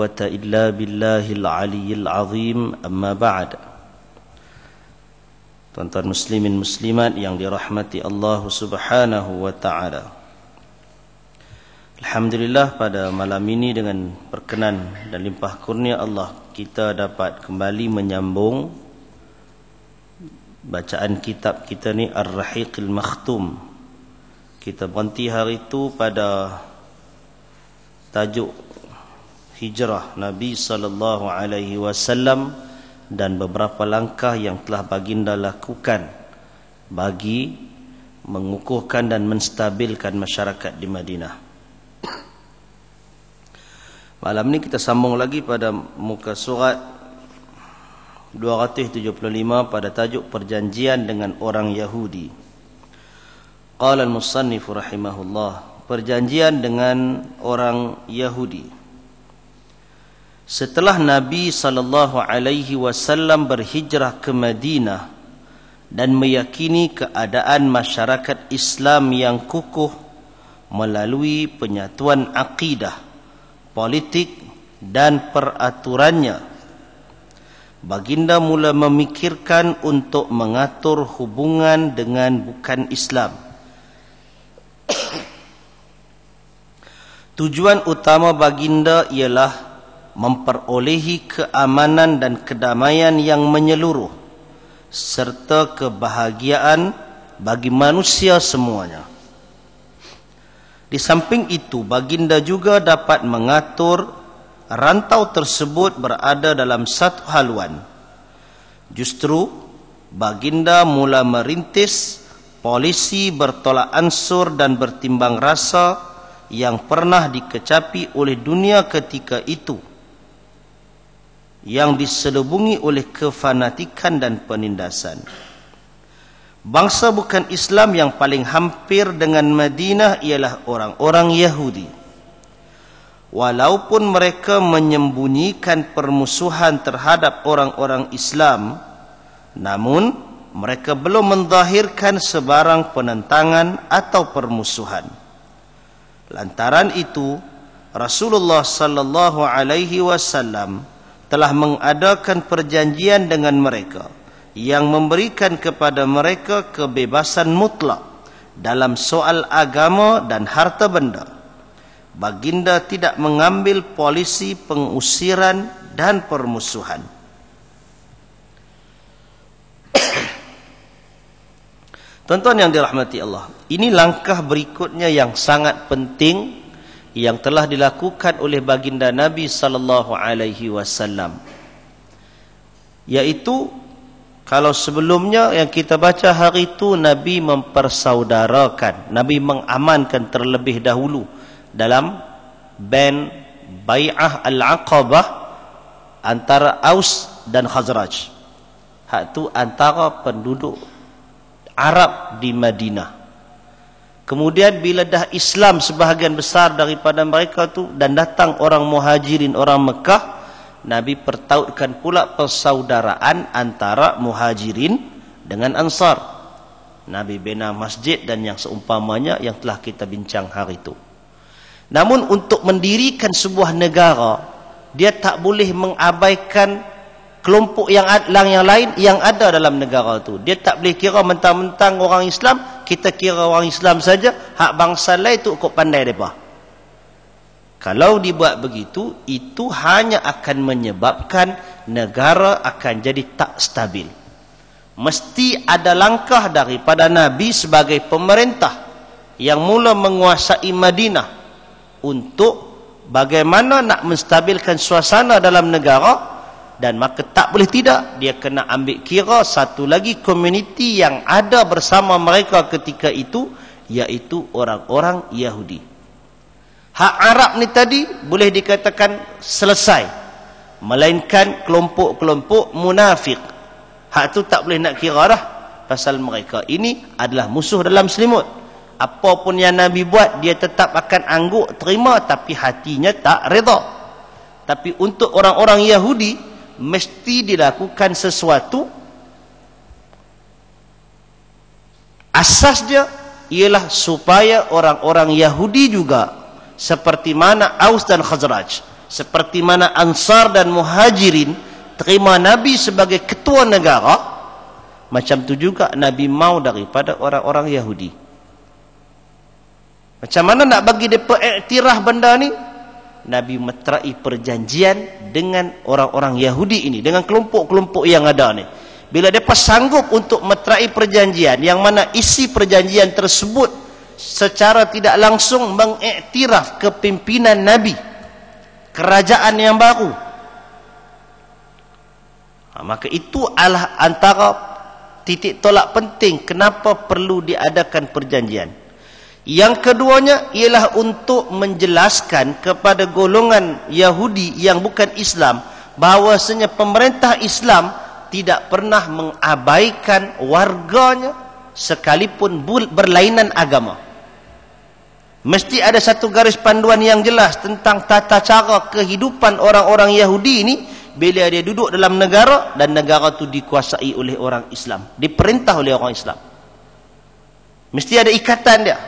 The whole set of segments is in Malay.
quwwata illa billahil aliyyil azim. Amma ba'd. Tuan-tuan muslimin muslimat yang dirahmati Allah Subhanahu wa taala. Alhamdulillah pada malam ini dengan perkenan dan limpah kurnia Allah kita dapat kembali menyambung bacaan kitab kita ni Ar-Rahiqil Makhtum. Kita berhenti hari itu pada tajuk hijrah Nabi sallallahu alaihi wasallam dan beberapa langkah yang telah baginda lakukan bagi mengukuhkan dan menstabilkan masyarakat di Madinah. Malam ni kita sambung lagi pada muka surat 275 pada tajuk perjanjian dengan orang Yahudi. Qala al-musannif rahimahullah, perjanjian dengan orang Yahudi. Setelah Nabi sallallahu alaihi wasallam berhijrah ke Madinah dan meyakini keadaan masyarakat Islam yang kukuh melalui penyatuan akidah, politik dan peraturannya, baginda mula memikirkan untuk mengatur hubungan dengan bukan Islam. Tujuan utama baginda ialah memperolehi keamanan dan kedamaian yang menyeluruh serta kebahagiaan bagi manusia semuanya. Di samping itu, baginda juga dapat mengatur rantau tersebut berada dalam satu haluan. Justru, baginda mula merintis polisi bertolak ansur dan bertimbang rasa yang pernah dikecapi oleh dunia ketika itu yang diselubungi oleh kefanatikan dan penindasan. Bangsa bukan Islam yang paling hampir dengan Madinah ialah orang-orang Yahudi. Walaupun mereka menyembunyikan permusuhan terhadap orang-orang Islam, namun mereka belum menzahirkan sebarang penentangan atau permusuhan. Lantaran itu, Rasulullah sallallahu alaihi wasallam telah mengadakan perjanjian dengan mereka yang memberikan kepada mereka kebebasan mutlak dalam soal agama dan harta benda. Baginda tidak mengambil polisi pengusiran dan permusuhan. Tuan-tuan yang dirahmati Allah, ini langkah berikutnya yang sangat penting yang telah dilakukan oleh baginda Nabi sallallahu alaihi wasallam. Yaitu kalau sebelumnya yang kita baca hari itu Nabi mempersaudarakan Nabi mengamankan terlebih dahulu dalam ban bai'ah al-aqabah antara Aus dan Khazraj. Hak tu antara penduduk Arab di Madinah Kemudian bila dah Islam sebahagian besar daripada mereka tu dan datang orang muhajirin, orang Mekah, Nabi pertautkan pula persaudaraan antara muhajirin dengan ansar. Nabi bina masjid dan yang seumpamanya yang telah kita bincang hari itu. Namun untuk mendirikan sebuah negara, dia tak boleh mengabaikan kelompok yang yang lain yang ada dalam negara itu. Dia tak boleh kira mentang-mentang orang Islam, kita kira orang Islam saja, hak bangsa lain itu kok pandai depa. Kalau dibuat begitu, itu hanya akan menyebabkan negara akan jadi tak stabil. Mesti ada langkah daripada Nabi sebagai pemerintah yang mula menguasai Madinah untuk bagaimana nak menstabilkan suasana dalam negara dan maka tak boleh tidak dia kena ambil kira satu lagi komuniti yang ada bersama mereka ketika itu iaitu orang-orang Yahudi. Hak Arab ni tadi boleh dikatakan selesai melainkan kelompok-kelompok munafik hak tu tak boleh nak kira dah pasal mereka ini adalah musuh dalam selimut. Apa pun yang Nabi buat dia tetap akan angguk terima tapi hatinya tak reda. Tapi untuk orang-orang Yahudi mesti dilakukan sesuatu. Asas dia ialah supaya orang-orang Yahudi juga seperti mana Aus dan Khazraj seperti mana Ansar dan Muhajirin terima Nabi sebagai ketua negara macam tu juga Nabi mau daripada orang-orang Yahudi. Macam mana nak bagi mereka iktiraf benda ni Nabi meterai perjanjian dengan orang-orang Yahudi ini dengan kelompok-kelompok yang ada ni. Bila mereka sanggup untuk meterai perjanjian yang mana isi perjanjian tersebut secara tidak langsung mengiktiraf kepimpinan Nabi kerajaan yang baru. Ha, maka itu adalah antara titik tolak penting kenapa perlu diadakan perjanjian yang keduanya ialah untuk menjelaskan kepada golongan Yahudi yang bukan Islam bahawasanya pemerintah Islam tidak pernah mengabaikan warganya sekalipun berlainan agama Mesti ada satu garis panduan yang jelas tentang tata cara kehidupan orang-orang Yahudi ini bila dia duduk dalam negara dan negara itu dikuasai oleh orang Islam. Diperintah oleh orang Islam. Mesti ada ikatan dia.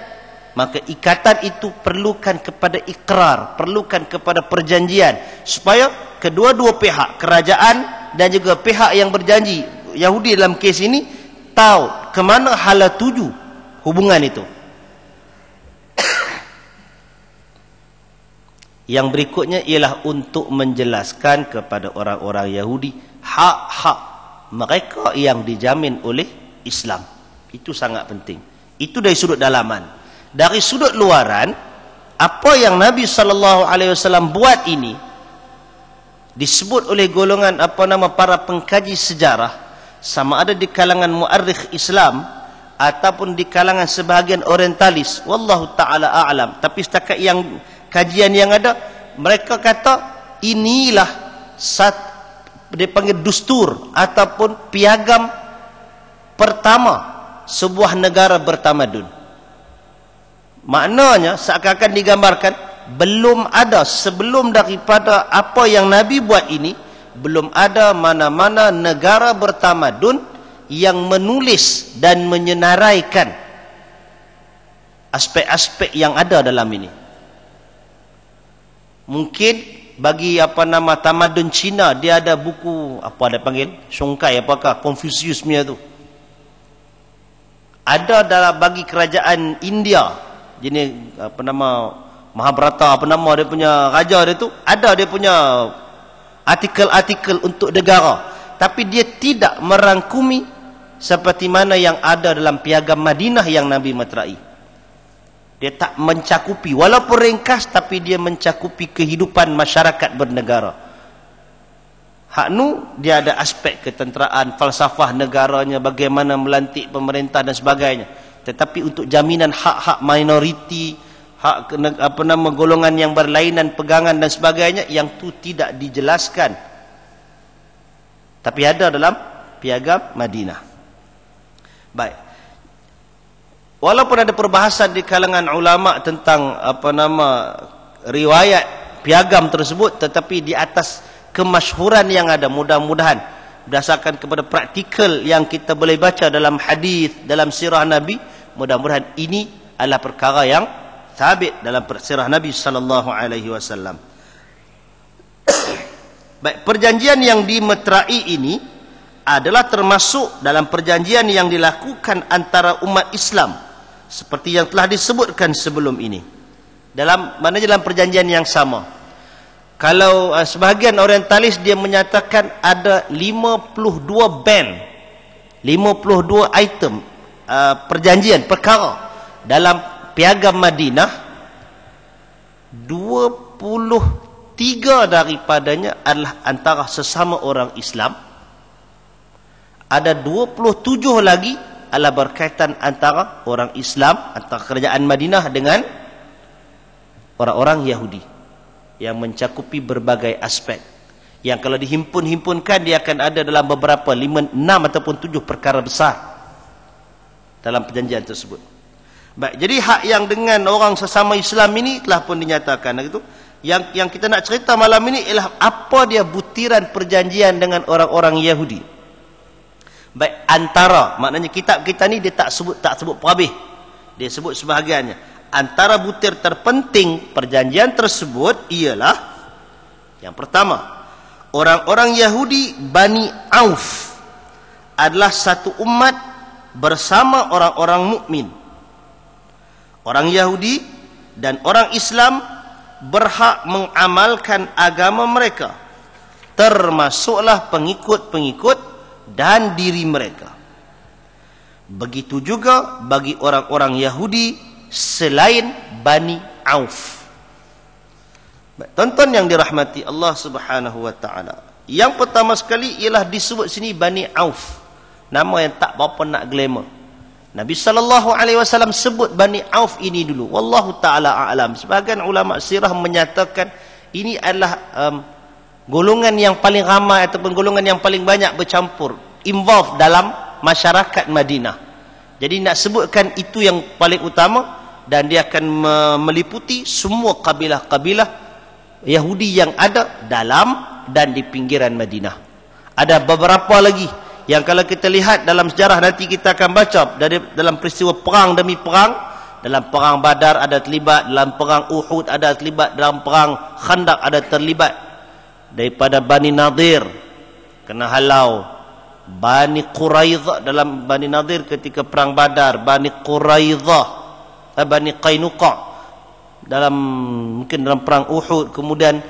Maka ikatan itu perlukan kepada ikrar, perlukan kepada perjanjian supaya kedua-dua pihak, kerajaan dan juga pihak yang berjanji Yahudi dalam kes ini tahu ke mana hala tuju hubungan itu. Yang berikutnya ialah untuk menjelaskan kepada orang-orang Yahudi hak-hak mereka yang dijamin oleh Islam. Itu sangat penting. Itu dari sudut dalaman. Dari sudut luaran, apa yang Nabi sallallahu alaihi wasallam buat ini disebut oleh golongan apa nama para pengkaji sejarah sama ada di kalangan muarrikh Islam ataupun di kalangan sebahagian orientalis wallahu taala a'lam. Tapi setakat yang kajian yang ada mereka kata inilah sat dipanggil dustur ataupun piagam pertama sebuah negara bertamadun maknanya seakan-akan digambarkan belum ada sebelum daripada apa yang Nabi buat ini belum ada mana-mana negara bertamadun yang menulis dan menyenaraikan aspek-aspek yang ada dalam ini. Mungkin bagi apa nama tamadun Cina dia ada buku apa ada panggil? Songkai apakah? Confucius punya tu. Ada dalam bagi kerajaan India jenis apa nama Mahabharata apa nama dia punya raja dia tu ada dia punya artikel-artikel untuk negara. Tapi dia tidak merangkumi seperti mana yang ada dalam piagam Madinah yang Nabi meterai. Dia tak mencakupi walaupun ringkas tapi dia mencakupi kehidupan masyarakat bernegara. Hak nu dia ada aspek ketenteraan falsafah negaranya bagaimana melantik pemerintah dan sebagainya tetapi untuk jaminan hak-hak minoriti hak apa nama golongan yang berlainan pegangan dan sebagainya yang tu tidak dijelaskan. Tapi ada dalam piagam Madinah. Baik. Walaupun ada perbahasan di kalangan ulama tentang apa nama riwayat piagam tersebut tetapi di atas kemasyhuran yang ada mudah-mudahan berdasarkan kepada praktikal yang kita boleh baca dalam hadis dalam sirah nabi mudah-mudahan ini adalah perkara yang sabit dalam sirah nabi sallallahu alaihi wasallam. Baik perjanjian yang dimeterai ini adalah termasuk dalam perjanjian yang dilakukan antara umat Islam seperti yang telah disebutkan sebelum ini. Dalam mana dalam perjanjian yang sama. Kalau uh, sebahagian orientalis dia menyatakan ada 52 band 52 item uh, perjanjian perkara dalam piagam Madinah 23 daripadanya adalah antara sesama orang Islam. Ada 27 lagi adalah berkaitan antara orang Islam antara kerajaan Madinah dengan orang-orang Yahudi yang mencakupi berbagai aspek. Yang kalau dihimpun-himpunkan dia akan ada dalam beberapa lima, enam ataupun tujuh perkara besar dalam perjanjian tersebut. Baik jadi hak yang dengan orang sesama Islam ini telah pun dinyatakan. Itu yang yang kita nak cerita malam ini ialah apa dia butiran perjanjian dengan orang-orang Yahudi. Baik antara maknanya kitab kita ni dia tak sebut tak sebut perhabis. Dia sebut sebahagiannya. Antara butir terpenting perjanjian tersebut ialah Yang pertama, orang-orang Yahudi Bani Auf adalah satu umat bersama orang-orang mukmin. Orang Yahudi dan orang Islam berhak mengamalkan agama mereka termasuklah pengikut-pengikut dan diri mereka. Begitu juga bagi orang-orang Yahudi selain Bani Auf. Tonton yang dirahmati Allah Subhanahu wa taala. Yang pertama sekali ialah disebut sini Bani Auf. Nama yang tak berapa nak glamour. Nabi sallallahu alaihi wasallam sebut Bani Auf ini dulu. Wallahu taala a'lam. Sebahagian ulama sirah menyatakan ini adalah um, golongan yang paling ramai ataupun golongan yang paling banyak bercampur involved dalam masyarakat Madinah. Jadi nak sebutkan itu yang paling utama dan dia akan meliputi semua kabilah-kabilah Yahudi yang ada dalam dan di pinggiran Madinah. Ada beberapa lagi yang kalau kita lihat dalam sejarah nanti kita akan baca dari dalam peristiwa perang demi perang. Dalam perang Badar ada terlibat dalam perang Uhud ada terlibat dalam perang Khandaq ada terlibat. Daripada Bani Nadir kena halau. Bani Quraidah dalam Bani Nadir ketika perang Badar Bani Quraidah eh, Bani Qainuqa dalam mungkin dalam perang Uhud kemudian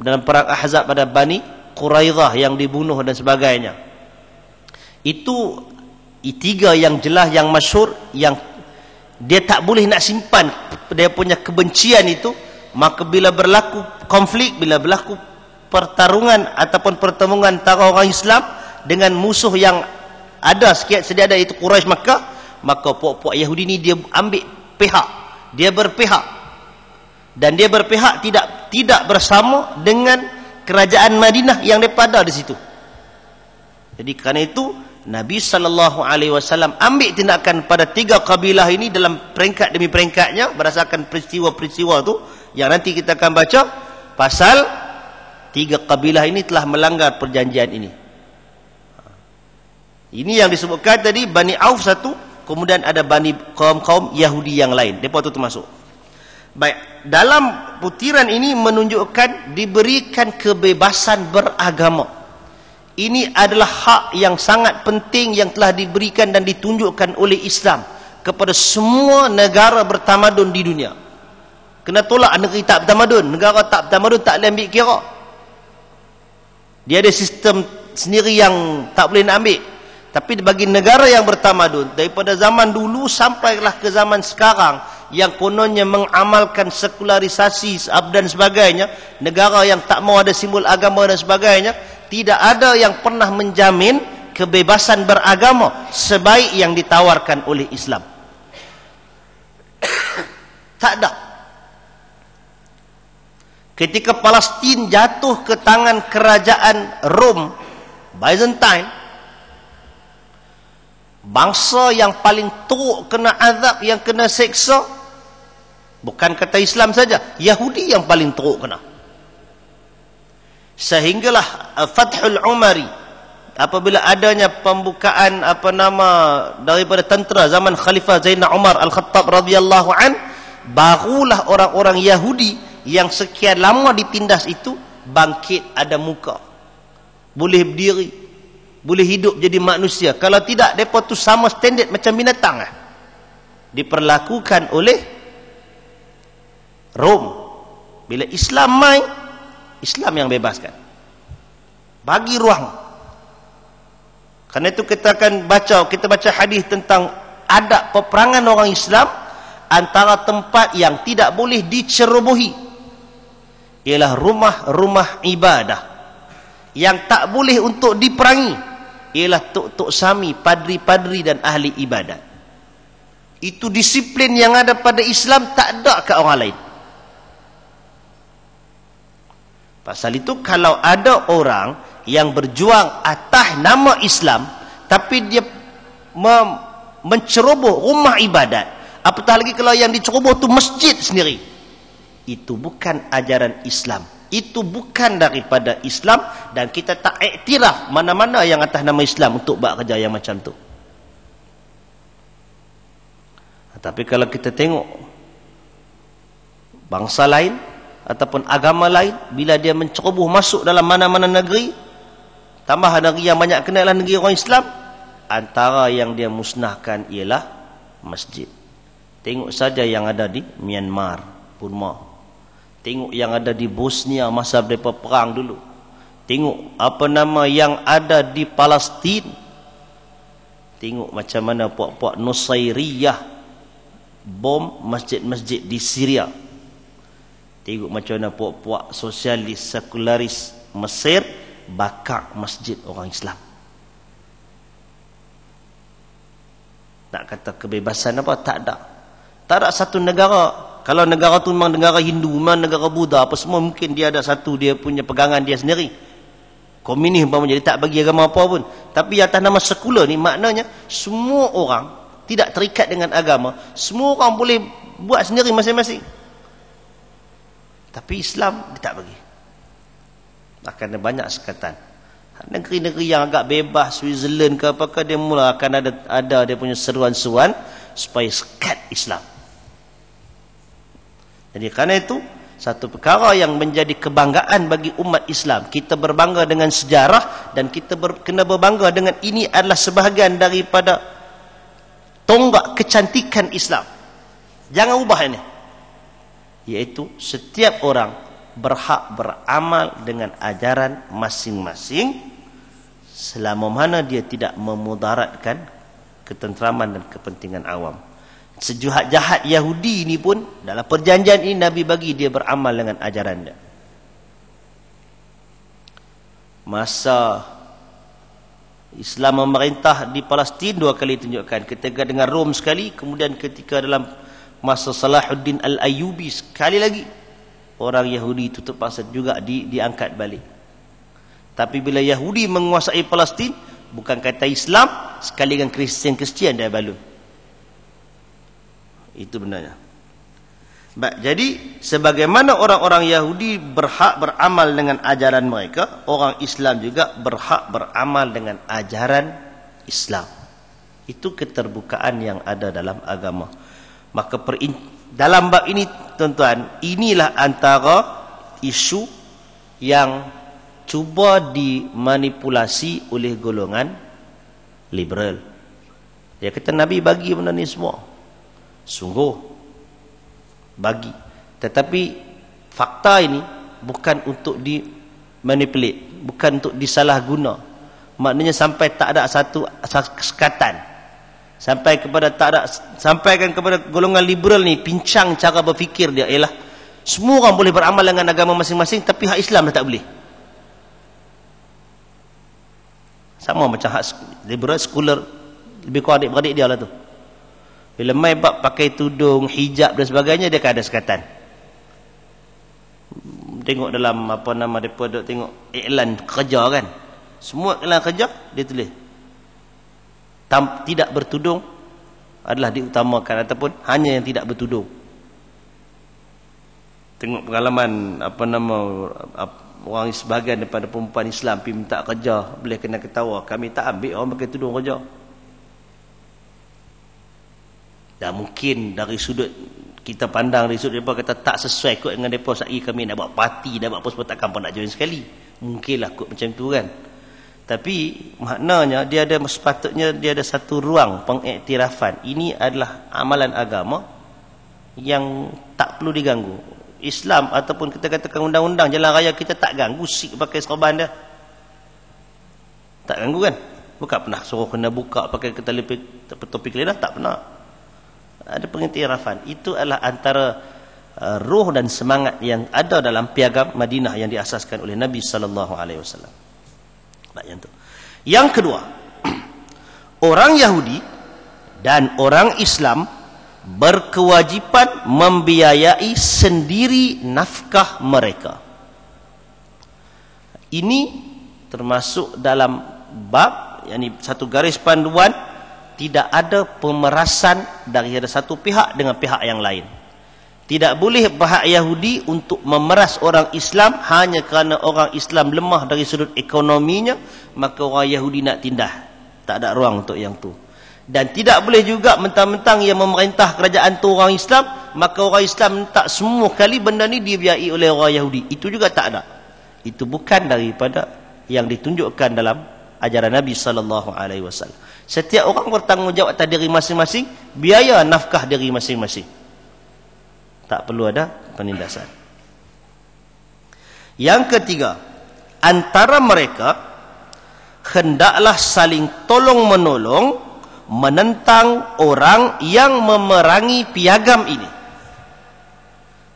dalam perang Ahzab pada Bani Quraidah yang dibunuh dan sebagainya itu tiga yang jelas yang masyur yang dia tak boleh nak simpan dia punya kebencian itu. Maka bila berlaku konflik bila berlaku pertarungan ataupun pertemuan antara orang Islam dengan musuh yang ada sikit sedia ada itu Quraisy Makkah maka puak-puak Yahudi ni dia ambil pihak. Dia berpihak. Dan dia berpihak tidak tidak bersama dengan kerajaan Madinah yang daripada di situ. Jadi kerana itu Nabi sallallahu alaihi wasallam ambil tindakan pada tiga kabilah ini dalam peringkat demi peringkatnya berdasarkan peristiwa-peristiwa itu yang nanti kita akan baca pasal tiga kabilah ini telah melanggar perjanjian ini. Ini yang disebutkan tadi Bani Auf satu, kemudian ada Bani kaum-kaum Yahudi yang lain. Depa tu termasuk. Baik, dalam putiran ini menunjukkan diberikan kebebasan beragama. Ini adalah hak yang sangat penting yang telah diberikan dan ditunjukkan oleh Islam kepada semua negara bertamadun di dunia. Kena tolak negeri tak bertamadun. Negara tak bertamadun tak boleh ambil kira. Dia ada sistem sendiri yang tak boleh nak ambil. Tapi bagi negara yang bertamadun, daripada zaman dulu sampailah ke zaman sekarang, yang kononnya mengamalkan sekularisasi dan sebagainya negara yang tak mau ada simbol agama dan sebagainya tidak ada yang pernah menjamin kebebasan beragama sebaik yang ditawarkan oleh Islam tak ada ketika Palestin jatuh ke tangan kerajaan Rom Byzantine bangsa yang paling teruk kena azab yang kena seksa Bukan kata Islam saja, Yahudi yang paling teruk kena. Sehinggalah uh, Fathul Umari apabila adanya pembukaan apa nama daripada tentera zaman Khalifah Zainal Umar Al-Khattab radhiyallahu an barulah orang-orang Yahudi yang sekian lama ditindas itu bangkit ada muka. Boleh berdiri, boleh hidup jadi manusia. Kalau tidak depa tu sama standard macam binatang ah. Diperlakukan oleh Rom bila Islam mai Islam yang bebaskan. Bagi ruang. Kerana itu kita akan baca kita baca hadis tentang ada peperangan orang Islam antara tempat yang tidak boleh dicerobohi. Ialah rumah-rumah ibadah yang tak boleh untuk diperangi. Ialah tok-tok sami, padri-padri dan ahli ibadat. Itu disiplin yang ada pada Islam tak ada ke orang lain Pasal itu kalau ada orang yang berjuang atas nama Islam tapi dia menceroboh rumah ibadat apatah lagi kalau yang diceroboh tu masjid sendiri. Itu bukan ajaran Islam. Itu bukan daripada Islam dan kita tak iktiraf mana-mana yang atas nama Islam untuk buat kerja yang macam tu. Tapi kalau kita tengok bangsa lain ataupun agama lain bila dia menceroboh masuk dalam mana-mana negeri tambah negeri yang banyak kenal negeri orang Islam antara yang dia musnahkan ialah masjid. Tengok saja yang ada di Myanmar Burma tengok yang ada di Bosnia masa mereka perang dulu. Tengok apa nama yang ada di Palestin. Tengok macam mana puak-puak Nusairiyah bom masjid-masjid di Syria tengok macam mana puak-puak sosialis sekularis Mesir bakar masjid orang Islam. Nak kata kebebasan apa tak ada. Tak ada satu negara kalau negara tu memang negara Hindu memang negara Buddha apa semua mungkin dia ada satu dia punya pegangan dia sendiri. Komunis umpama jadi tak bagi agama apa pun. Tapi atas nama sekular ni maknanya semua orang tidak terikat dengan agama semua orang boleh buat sendiri masing-masing tapi Islam dia tak bagi akan ada banyak sekatan negeri-negeri yang agak bebas Switzerland ke apakah dia mula akan ada ada dia punya seruan-seruan supaya sekat Islam jadi kerana itu satu perkara yang menjadi kebanggaan bagi umat Islam. Kita berbangga dengan sejarah dan kita ber, kena berbangga dengan ini adalah sebahagian daripada tonggak kecantikan Islam. Jangan ubah ini. Iaitu setiap orang berhak beramal dengan ajaran masing-masing selama mana dia tidak memudaratkan ketenteraman dan kepentingan awam sejahat-jahat Yahudi ini pun dalam perjanjian ini Nabi bagi dia beramal dengan ajaran dia. Masa Islam memerintah di Palestin dua kali tunjukkan. Ketika dengan Rom sekali, kemudian ketika dalam masa Salahuddin Al-Ayyubi sekali lagi orang Yahudi itu terpaksa juga di, diangkat balik. Tapi bila Yahudi menguasai Palestin, bukan kata Islam, sekali dengan Kristian-Kristian dia balun. Itu benarnya. Baik, jadi sebagaimana orang-orang Yahudi berhak beramal dengan ajaran mereka, orang Islam juga berhak beramal dengan ajaran Islam. Itu keterbukaan yang ada dalam agama. Maka perin dalam bab ini tuan-tuan, inilah antara isu yang cuba dimanipulasi oleh golongan liberal. Ya kata Nabi bagi benda ni semua. Sungguh. Bagi. Tetapi fakta ini bukan untuk di manipulate bukan untuk disalah guna maknanya sampai tak ada satu sekatan sampai kepada tak ada sampaikan kepada golongan liberal ni pincang cara berfikir dia ialah semua orang boleh beramal dengan agama masing-masing tapi hak Islam dah tak boleh sama macam hak liberal sekular lebih kurang adik-beradik dia lah tu bila mai bab pakai tudung, hijab dan sebagainya dia akan ada sekatan. Tengok dalam apa nama depa dok tengok iklan kerja kan. Semua iklan kerja dia tulis. Tam, tidak bertudung adalah diutamakan ataupun hanya yang tidak bertudung. Tengok pengalaman apa nama orang sebahagian daripada perempuan Islam pergi minta kerja boleh kena ketawa. Kami tak ambil orang pakai tudung kerja. Dan mungkin dari sudut kita pandang dari sudut mereka kata tak sesuai kot dengan mereka. Saat kami nak buat parti nak buat apa semua takkan pun nak join sekali. Mungkinlah kot macam tu kan tapi maknanya dia ada sepatutnya dia ada satu ruang pengiktirafan. Ini adalah amalan agama yang tak perlu diganggu. Islam ataupun kita katakan undang-undang jalan raya kita tak ganggu sik pakai serban dia tak ganggu kan? Bukan pernah suruh kena buka pakai ketali topik lidah tak pernah. Ada pengiktirafan. Itu adalah antara uh, ruh dan semangat yang ada dalam piagam Madinah yang diasaskan oleh Nabi sallallahu alaihi wasallam. Yang Yang kedua, orang Yahudi dan orang Islam berkewajipan membiayai sendiri nafkah mereka. Ini termasuk dalam bab yakni satu garis panduan tidak ada pemerasan dari ada satu pihak dengan pihak yang lain. Tidak boleh pihak Yahudi untuk memeras orang Islam hanya kerana orang Islam lemah dari sudut ekonominya, maka orang Yahudi nak tindah. Tak ada ruang untuk yang tu. Dan tidak boleh juga mentang-mentang yang memerintah kerajaan tu orang Islam, maka orang Islam tak semua kali benda ni dibiayai oleh orang Yahudi itu juga tak ada itu bukan daripada yang ditunjukkan dalam ajaran Nabi sallallahu alaihi wasallam setiap orang bertanggungjawab atas diri masing-masing biaya nafkah diri masing-masing tak perlu ada penindasan yang ketiga antara mereka hendaklah saling tolong menolong menentang orang yang memerangi piagam ini.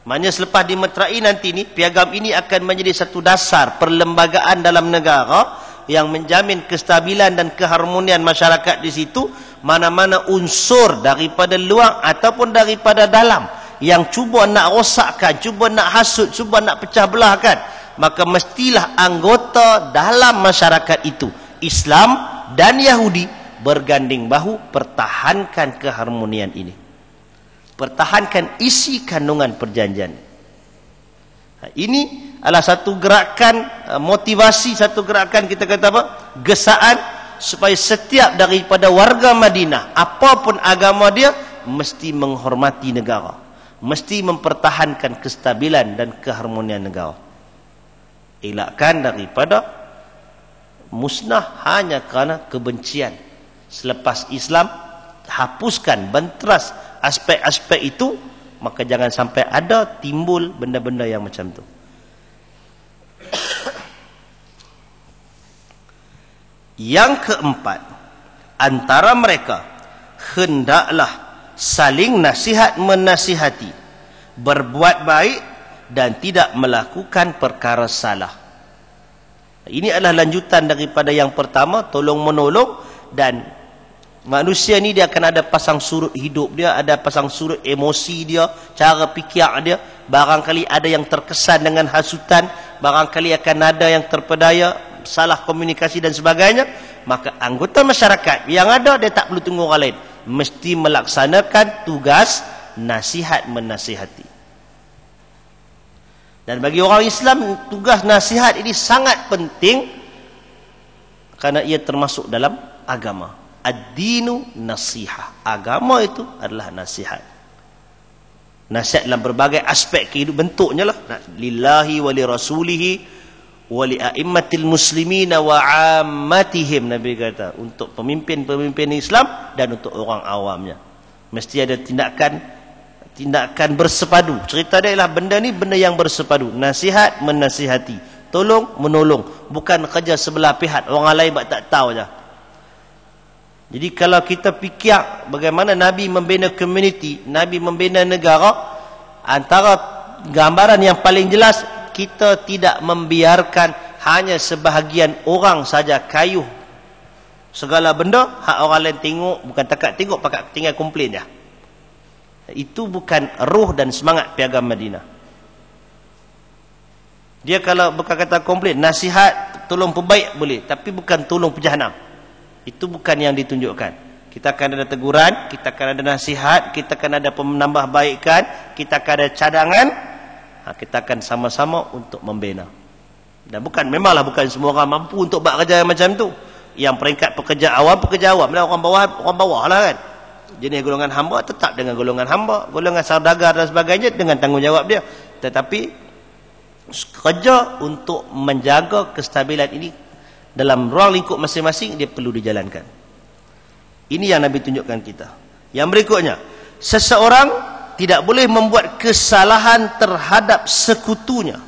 Maknanya selepas dimeterai nanti ni piagam ini akan menjadi satu dasar perlembagaan dalam negara yang menjamin kestabilan dan keharmonian masyarakat di situ mana-mana unsur daripada luar ataupun daripada dalam yang cuba nak rosakkan, cuba nak hasut, cuba nak pecah belahkan maka mestilah anggota dalam masyarakat itu Islam dan Yahudi berganding bahu pertahankan keharmonian ini. Pertahankan isi kandungan perjanjian ha, ini adalah satu gerakan uh, motivasi satu gerakan kita kata apa? Gesaan supaya setiap daripada warga Madinah apapun agama dia mesti menghormati negara mesti mempertahankan kestabilan dan keharmonian negara. Elakkan daripada musnah hanya kerana kebencian. Selepas Islam hapuskan benteras aspek-aspek itu maka jangan sampai ada timbul benda-benda yang macam tu. Yang keempat antara mereka hendaklah saling nasihat menasihati berbuat baik dan tidak melakukan perkara salah. Ini adalah lanjutan daripada yang pertama, tolong menolong. Dan manusia ni dia akan ada pasang surut hidup dia, ada pasang surut emosi dia, cara fikir dia, barangkali ada yang terkesan dengan hasutan, barangkali akan ada yang terpedaya, salah komunikasi dan sebagainya, maka anggota masyarakat yang ada dia tak perlu tunggu orang lain, mesti melaksanakan tugas nasihat menasihati. Dan bagi orang Islam tugas nasihat ini sangat penting karena ia termasuk dalam agama. Ad-dinu nasihah. Agama itu adalah nasihat. Nasihat dalam berbagai aspek kehidupan bentuknya lah. Lillahi wa li rasulihi wa li a'immatil muslimina wa ammatihim Nabi kata untuk pemimpin-pemimpin Islam dan untuk orang awamnya. Mesti ada tindakan tindakan bersepadu. Cerita dia ialah benda ni benda yang bersepadu. Nasihat menasihati. Tolong menolong. Bukan kerja sebelah pihak. Orang lain buat tak tahu je. Jadi kalau kita fikir bagaimana Nabi membina community Nabi membina negara antara gambaran yang paling jelas kita tidak membiarkan hanya sebahagian orang saja kayu segala benda hak orang lain tengok bukan takat tengok pakat tinggal komplain je itu bukan ruh dan semangat piagam Madinah. Dia kalau bukan kata komplain nasihat tolong perbaik boleh tapi bukan tolong pejahanam. Itu bukan yang ditunjukkan. Kita akan ada teguran kita akan ada nasihat kita akan ada penambah baikkan kita akan ada cadangan ha, kita akan sama-sama untuk membina. Dan bukan memanglah bukan semua orang mampu untuk buat kerja yang macam tu. Yang peringkat pekerja awam pekerja awam orang bawah orang bawah lah kan. Jenis golongan hamba tetap dengan golongan hamba. Golongan saudagar dan sebagainya dengan tanggungjawab dia. Tetapi kerja untuk menjaga kestabilan ini dalam ruang lingkup masing-masing dia perlu dijalankan. Ini yang Nabi tunjukkan kita. Yang berikutnya seseorang tidak boleh membuat kesalahan terhadap sekutunya.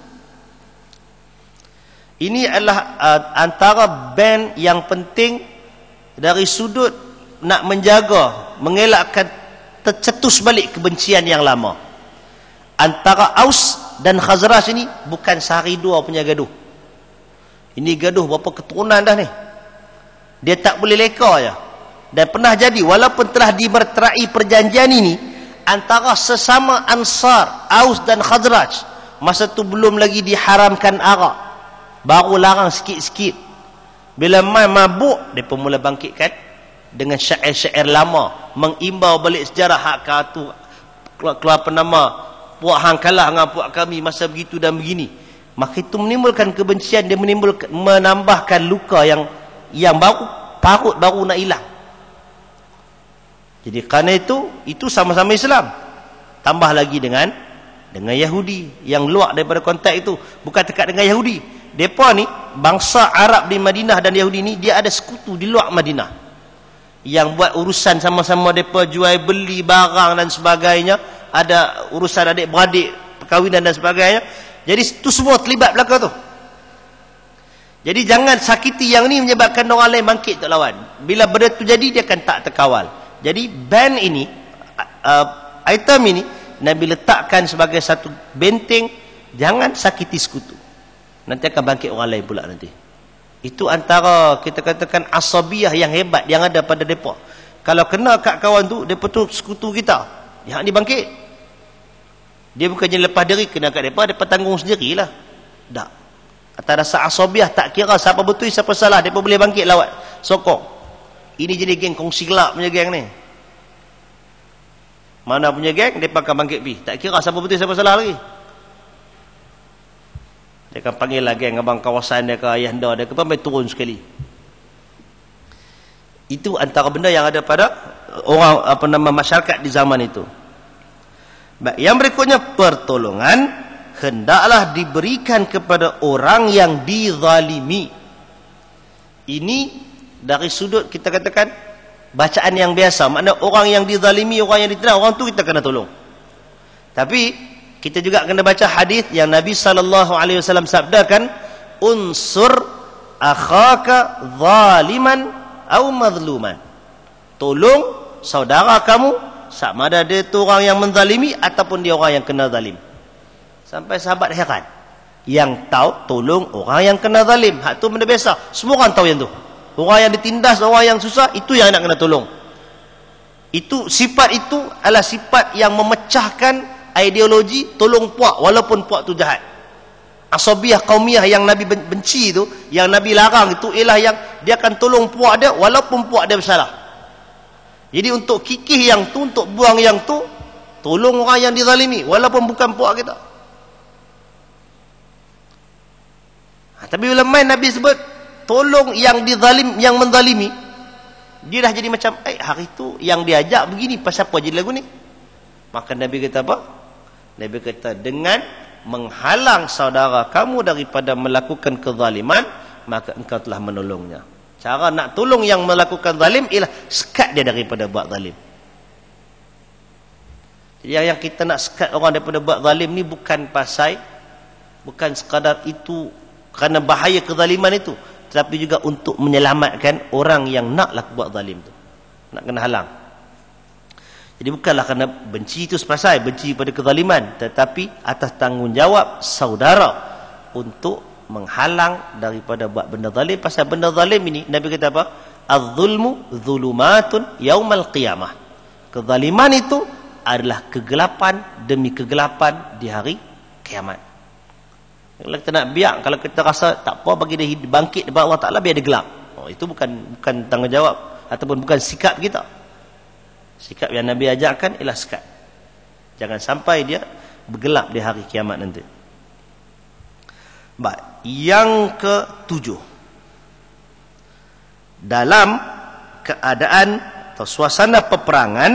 Ini adalah uh, antara band yang penting dari sudut nak menjaga mengelakkan tercetus balik kebencian yang lama. Antara Aus dan Khazraj ini bukan sehari dua punya gaduh. Ini gaduh berapa keturunan dah ni? Dia tak boleh leka je. Dan pernah jadi walaupun telah dimerterai perjanjian ini antara sesama Ansar Aus dan Khazraj masa tu belum lagi diharamkan arak. Baru larang sikit-sikit. Bila main mabuk dia pun mula bangkitkan dengan syair-syair lama mengimbau balik sejarah hak katu keluar, keluar penama puak hang kalah dengan puak kami masa begitu dan begini. Maka itu menimbulkan kebencian dia menimbulkan menambahkan luka yang yang baru parut baru nak hilang jadi kerana itu itu sama-sama Islam. Tambah lagi dengan dengan Yahudi yang luar daripada konteks itu. Bukan dekat dengan Yahudi. Depa ni bangsa Arab di Madinah dan Yahudi ni dia ada sekutu di luar Madinah. Yang buat urusan sama-sama depa jual beli barang dan sebagainya. Ada urusan adik beradik perkahwinan dan sebagainya. Jadi itu semua terlibat belakang tu. Jadi jangan sakiti yang ni menyebabkan orang lain bangkit untuk lawan. Bila benda tu jadi dia akan tak terkawal jadi ban ini uh, item ini Nabi letakkan sebagai satu benteng jangan sakiti sekutu. Nanti akan bangkit orang lain pula nanti. Itu antara kita katakan asabiah yang hebat yang ada pada depa. Kalau kena kat kawan tu depa tu sekutu kita. Yang dibangkit dia bukannya lepas diri kena kat depa depa tanggung sendirilah. Tak. Atas rasa asabiah tak kira siapa betul siapa salah depa boleh bangkit lawat sokong ini jadi geng kongsi gelap punya geng ni mana punya geng, mereka akan bangkit pi. Tak kira siapa betul siapa salah lagi. Dia akan panggil lah geng abang kawasan dia ke ayah anda dia ke sampai turun sekali. Itu antara benda yang ada pada orang apa nama masyarakat di zaman itu. Yang berikutnya pertolongan hendaklah diberikan kepada orang yang dizalimi. Ini dari sudut kita katakan bacaan yang biasa makna orang yang dizalimi orang yang ditenang orang tu kita kena tolong. Tapi kita juga kena baca hadis yang Nabi sallallahu alaihi wasallam sabdakan unsur akhaka zaliman atau mazluman. Tolong saudara kamu sama ada dia tu orang yang menzalimi ataupun dia orang yang kena zalim. Sampai sahabat heran. Yang tahu tolong orang yang kena zalim. Hak tu benda biasa. Semua orang tahu yang tu Orang yang ditindas, orang yang susah, itu yang nak kena tolong. Itu sifat itu adalah sifat yang memecahkan ideologi tolong puak walaupun puak tu jahat. Asabiah kaumiyah yang Nabi benci itu, yang Nabi larang itu ialah yang dia akan tolong puak dia walaupun puak dia bersalah. Jadi untuk kikih yang tu, untuk buang yang tu, tolong orang yang dizalimi walaupun bukan puak kita. Ha, tapi bila main Nabi sebut tolong yang dizalim yang menzalimi. Dia dah jadi macam eh hari tu yang diajak begini pasal apa jadi lagu ni? Maka nabi kata apa? Nabi kata dengan menghalang saudara kamu daripada melakukan kezaliman maka engkau telah menolongnya. Cara nak tolong yang melakukan zalim ialah sekat dia daripada buat zalim. Jadi yang kita nak sekat orang daripada buat zalim ni bukan pasal bukan sekadar itu kerana bahaya kezaliman itu tetapi juga untuk menyelamatkan orang yang naklah buat zalim tu. Nak kena halang. Jadi bukanlah kerana benci itu sepasai benci pada kezaliman. Tetapi atas tanggungjawab saudara untuk menghalang daripada buat benda zalim. Pasal benda zalim ini Nabi kata apa? Az-zulmu zulumatun yaumal qiyamah. Kezaliman itu adalah kegelapan demi kegelapan di hari kiamat kalau kita nak biak, kalau kita rasa tak apa bagi dia bangkit depan Allah Ta'ala, biar dia gelap. Oh, itu bukan bukan tanggungjawab ataupun bukan sikap kita. Sikap yang Nabi ajarkan ialah sikap. Jangan sampai dia bergelap di hari kiamat nanti. Baik, yang ketujuh. Dalam keadaan atau suasana peperangan,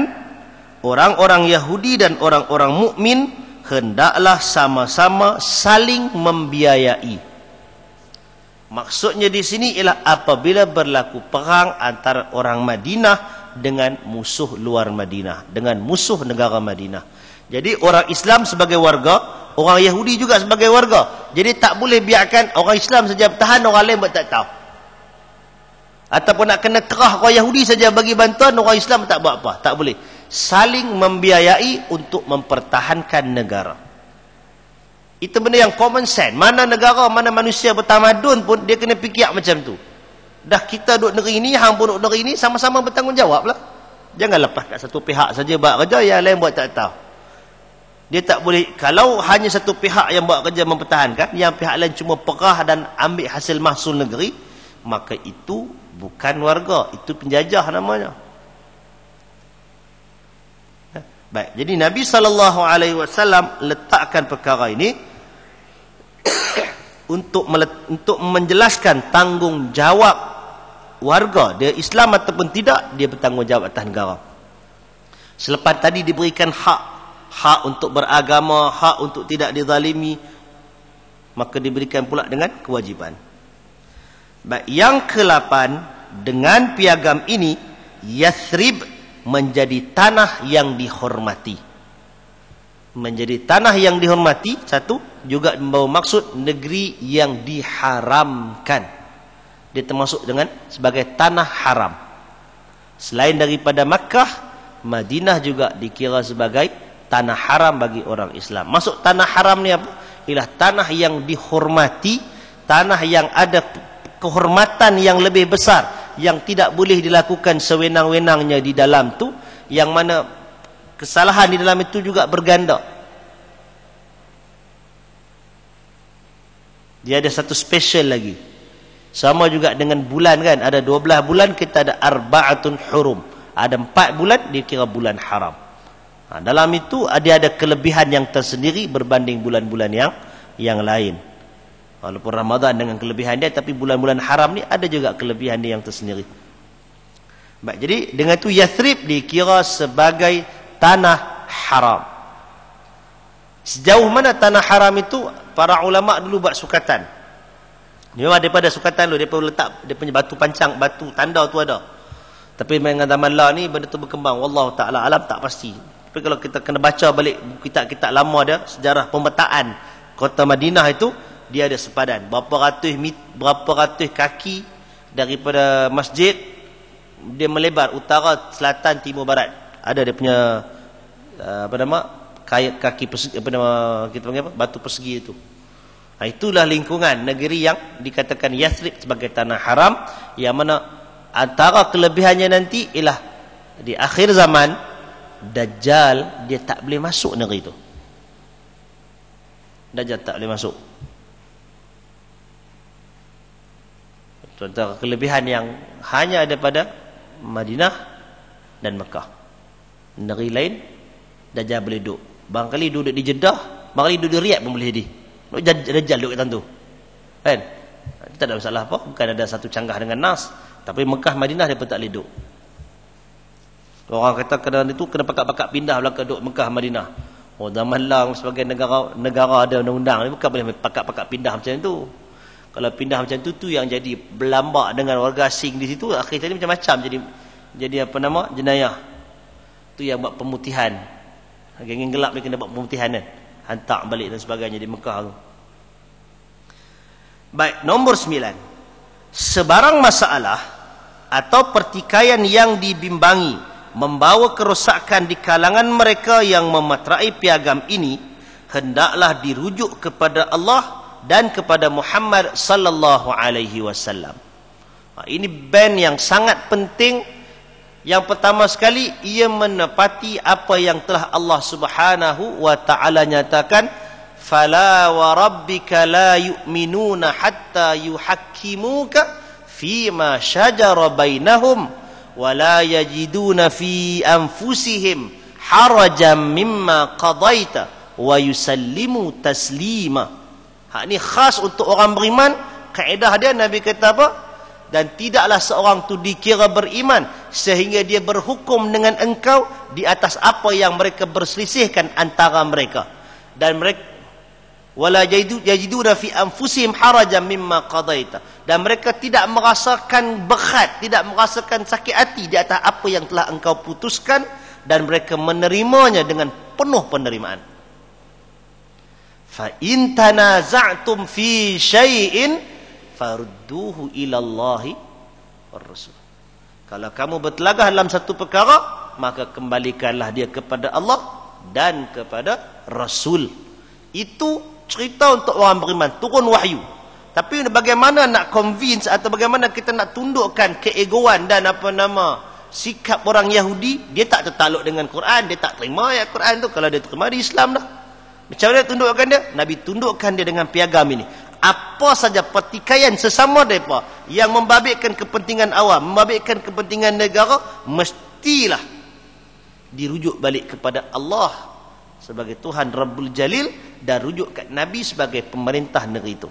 orang-orang Yahudi dan orang-orang mukmin hendaklah sama-sama saling membiayai. Maksudnya di sini ialah apabila berlaku perang antara orang Madinah dengan musuh luar Madinah, dengan musuh negara Madinah. Jadi orang Islam sebagai warga, orang Yahudi juga sebagai warga. Jadi tak boleh biarkan orang Islam saja bertahan, orang lain buat tak tahu. Ataupun nak kena kerah orang Yahudi saja bagi bantuan, orang Islam tak buat apa. Tak boleh saling membiayai untuk mempertahankan negara. Itu benda yang common sense. Mana negara, mana manusia bertamadun pun dia kena fikir macam tu. Dah kita duduk negeri ini, hang pun duduk negeri ini, sama-sama bertanggungjawab lah. Jangan lepas kat satu pihak saja buat kerja, yang lain buat tak tahu. Dia tak boleh, kalau hanya satu pihak yang buat kerja mempertahankan, yang pihak lain cuma perah dan ambil hasil mahsul negeri, maka itu bukan warga, itu penjajah namanya. Baik, jadi Nabi sallallahu alaihi wasallam letakkan perkara ini untuk untuk menjelaskan tanggungjawab warga dia Islam ataupun tidak dia bertanggungjawab atas negara. Selepas tadi diberikan hak hak untuk beragama, hak untuk tidak dizalimi, maka diberikan pula dengan kewajipan. Baik, yang ke-8 dengan piagam ini Yathrib menjadi tanah yang dihormati. Menjadi tanah yang dihormati satu juga membawa maksud negeri yang diharamkan. Dia termasuk dengan sebagai tanah haram. Selain daripada Makkah, Madinah juga dikira sebagai tanah haram bagi orang Islam. Masuk tanah haram ni apa? Ialah tanah yang dihormati, tanah yang ada kehormatan yang lebih besar yang tidak boleh dilakukan sewenang-wenangnya di dalam tu yang mana kesalahan di dalam itu juga berganda. Dia ada satu special lagi. Sama juga dengan bulan kan ada 12 bulan kita ada arbaatun hurum. Ada 4 bulan dikira bulan haram. Ha, dalam itu ada ada kelebihan yang tersendiri berbanding bulan-bulan yang yang lain Walaupun Ramadan dengan kelebihan dia tapi bulan-bulan haram ni ada juga kelebihan dia yang tersendiri. Baik, jadi dengan itu Yathrib dikira sebagai tanah haram. Sejauh mana tanah haram itu para ulama dulu buat sukatan. Memang daripada sukatan dulu dia letak dia punya batu pancang, batu tanda tu ada. Tapi dengan zaman lah ni benda tu berkembang. Wallahu taala alam tak pasti. Tapi kalau kita kena baca balik kitab-kitab lama dia sejarah pemetaan kota Madinah itu dia ada sepadan berapa ratus berapa ratus kaki daripada masjid dia melebar utara selatan timur barat. Ada dia punya uh, apa nama kayat kaki persegi, apa nama kita panggil apa? Batu persegi itu. Nah, itulah lingkungan negeri yang dikatakan Yathrib sebagai tanah haram yang mana antara kelebihannya nanti ialah di akhir zaman Dajjal dia tak boleh masuk negeri itu. Dajjal tak boleh masuk Contoh kelebihan yang hanya ada pada Madinah dan Mekah. Negeri lain Dajjal boleh duduk. Barangkali duduk di Jeddah, barangkali duduk di Riyadh pun boleh jadi. Dajjal duduk kat situ. Kan? Tak ada masalah apa, bukan ada satu canggah dengan Nas, tapi Mekah Madinah dia pun tak boleh duduk. Orang kata kena itu kena pakat-pakat pindah belakang duduk Mekah Madinah. Oh zaman lang sebagai negara negara ada undang-undang, bukan boleh pakat-pakat pindah macam itu kalau pindah macam tu tu yang jadi berlambak dengan warga asing di situ akhirnya macam-macam. Jadi jadi apa nama? Jenayah. Tu yang buat pemutihan. Geng gelap ni kena buat pemutihan kan? Hantar balik dan sebagainya di Mekah tu. Baik nombor sembilan. Sebarang masalah atau pertikaian yang dibimbangi membawa kerosakan di kalangan mereka yang mematrai piagam ini hendaklah dirujuk kepada Allah dan kepada Muhammad sallallahu alaihi wasallam. Ha, ini band yang sangat penting. Yang pertama sekali ia menepati apa yang telah Allah Subhanahu wa taala nyatakan fala wa rabbika la yu'minuna hatta yuhakkimuka fima shajara bainahum wa la yajiduna fi anfusihim harajan mimma qadaita wa yusallimu taslima Hak ni khas untuk orang beriman. Kaedah dia Nabi kata apa? Dan tidaklah seorang tu dikira beriman sehingga dia berhukum dengan engkau di atas apa yang mereka berselisihkan antara mereka. Dan mereka wala yajidu yajiduna fi anfusihim harajan mimma qadaita. Dan mereka tidak merasakan berat, tidak merasakan sakit hati di atas apa yang telah engkau putuskan dan mereka menerimanya dengan penuh penerimaan fa in tanaza'tum fi syai'in farudduhu ila Allah war rasul kalau kamu bertelagah dalam satu perkara maka kembalikanlah dia kepada Allah dan kepada rasul. Itu cerita untuk orang beriman turun wahyu. Tapi bagaimana nak convince atau bagaimana kita nak tundukkan keegoan dan apa nama sikap orang Yahudi dia tak tertaluk dengan Quran dia tak terima ayat Quran tu. Kalau dia terima di Islam dah macam mana tundukkan dia? Nabi tundukkan dia dengan piagam ini. Apa saja pertikaian sesama mereka yang membabitkan kepentingan awam, membabitkan kepentingan negara, mestilah dirujuk balik kepada Allah sebagai Tuhan Rabbul Jalil dan rujuk kat Nabi sebagai pemerintah negeri itu.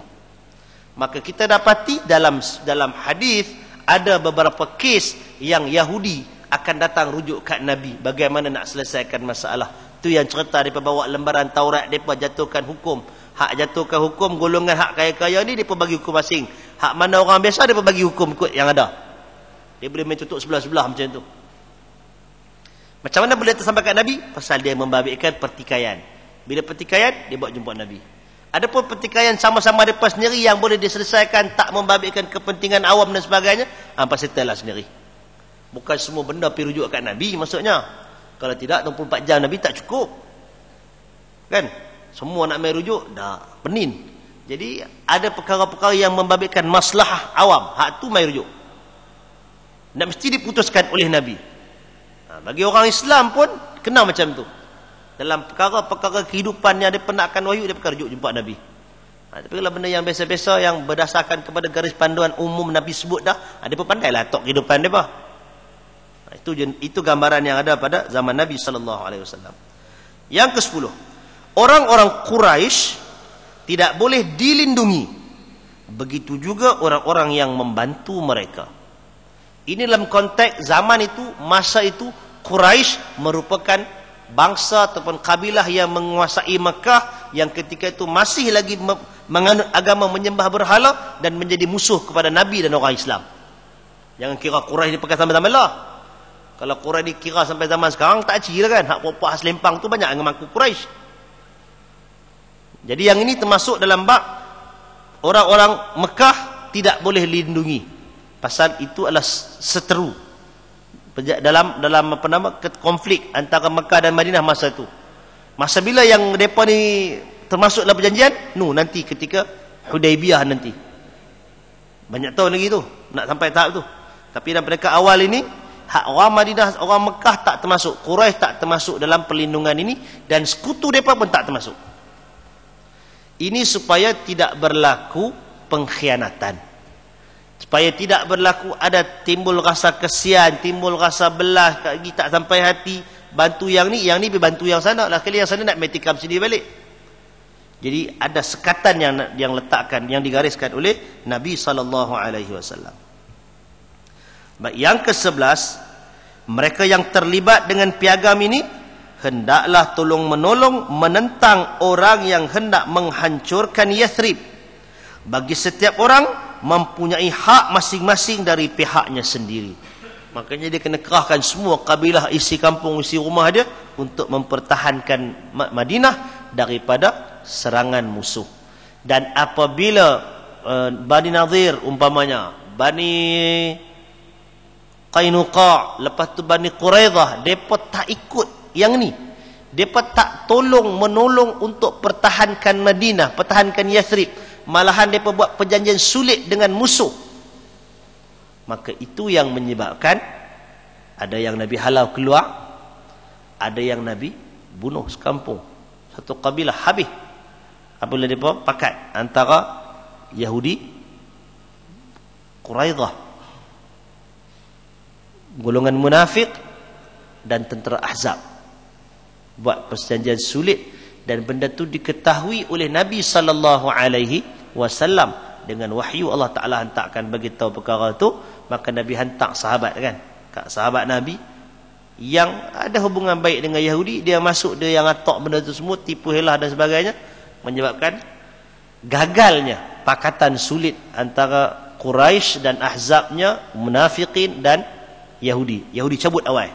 Maka kita dapati dalam dalam hadis ada beberapa kes yang Yahudi akan datang rujuk kat Nabi bagaimana nak selesaikan masalah Itu yang cerita mereka bawa lembaran Taurat mereka jatuhkan hukum. Hak jatuhkan hukum golongan hak kaya-kaya ni mereka bagi hukum masing. Hak mana orang biasa mereka bagi hukum ikut yang ada. Dia boleh main tutup sebelah-sebelah macam tu. Macam mana boleh tersampaikan Nabi? Pasal dia membabitkan pertikaian. Bila pertikaian, dia buat jumpa Nabi. Adapun pertikaian sama-sama mereka sendiri yang boleh diselesaikan tak membabitkan kepentingan awam dan sebagainya, apa setelah sendiri. Bukan semua benda pergi rujuk kat Nabi maksudnya. Kalau tidak 24 jam Nabi tak cukup. Kan? Semua nak main rujuk dah penin. Jadi ada perkara-perkara yang membabitkan masalah awam. Hak tu main rujuk. Dan mesti diputuskan oleh Nabi. Ha, bagi orang Islam pun kena macam tu. Dalam perkara-perkara kehidupan yang dia penatkan wahyu dia perkara rujuk jumpa Nabi. Ha, tapi kalau benda yang biasa-biasa yang berdasarkan kepada garis panduan umum Nabi sebut dah, ada ha, pun pandailah tok kehidupan dia bah. Itu itu gambaran yang ada pada zaman Nabi sallallahu alaihi wasallam. Yang ke-10. Orang-orang Quraisy tidak boleh dilindungi. Begitu juga orang-orang yang membantu mereka. Ini dalam konteks zaman itu, masa itu Quraisy merupakan bangsa ataupun kabilah yang menguasai Mekah yang ketika itu masih lagi menganut agama menyembah berhala dan menjadi musuh kepada Nabi dan orang Islam. Jangan kira Quraisy dipakai sama-sama lah. Kalau Quraisy dikira sampai zaman sekarang tak ciri kan. Hak puak khas lempang tu banyak yang mengaku Quraisy. Jadi yang ini termasuk dalam bab orang-orang Mekah tidak boleh lindungi. Pasal itu adalah seteru dalam dalam apa nama konflik antara Mekah dan Madinah masa itu. Masa bila yang depa ni termasuk dalam perjanjian? Nu nanti ketika Hudaibiyah nanti. Banyak tahun lagi tu nak sampai tahap tu. Tapi dalam mereka awal ini hak orang Madinah, orang Mekah tak termasuk. Quraisy tak termasuk dalam perlindungan ini dan sekutu mereka pun tak termasuk. Ini supaya tidak berlaku pengkhianatan. Supaya tidak berlaku ada timbul rasa kesian, timbul rasa belah, lagi tak sampai hati, bantu yang ni, yang ni bantu yang sana, lah kali yang sana nak metikam sini balik. Jadi ada sekatan yang yang letakkan, yang digariskan oleh Nabi sallallahu alaihi wasallam. Baik, yang ke-11, mereka yang terlibat dengan piagam ini hendaklah tolong menolong menentang orang yang hendak menghancurkan Yathrib. Bagi setiap orang mempunyai hak masing-masing dari pihaknya sendiri. Makanya dia kena kerahkan semua kabilah isi kampung, isi rumah dia untuk mempertahankan Madinah daripada serangan musuh. Dan apabila uh, Bani Nadir umpamanya, Bani Qainuqa. Lepas tu Bani Quraidah depa tak ikut yang ni. Depa tak tolong menolong untuk pertahankan Madinah pertahankan Yathrib malahan depa buat perjanjian sulit dengan musuh. Maka itu yang menyebabkan ada yang Nabi halau keluar ada yang Nabi bunuh sekampung. Satu kabilah habis. Apabila depa pakat antara Yahudi Quraidah golongan munafik dan tentera ahzab. Buat perjanjian sulit dan benda tu diketahui oleh Nabi sallallahu alaihi wasallam. Dengan wahyu Allah Taala hantarkan bagi tahu perkara tu maka Nabi hantar sahabat kan. Kat sahabat Nabi yang ada hubungan baik dengan Yahudi dia masuk dia yang atok benda tu semua tipu helah dan sebagainya menyebabkan gagalnya pakatan sulit antara Quraisy dan Ahzabnya munafikin dan Yahudi. Yahudi cabut awal.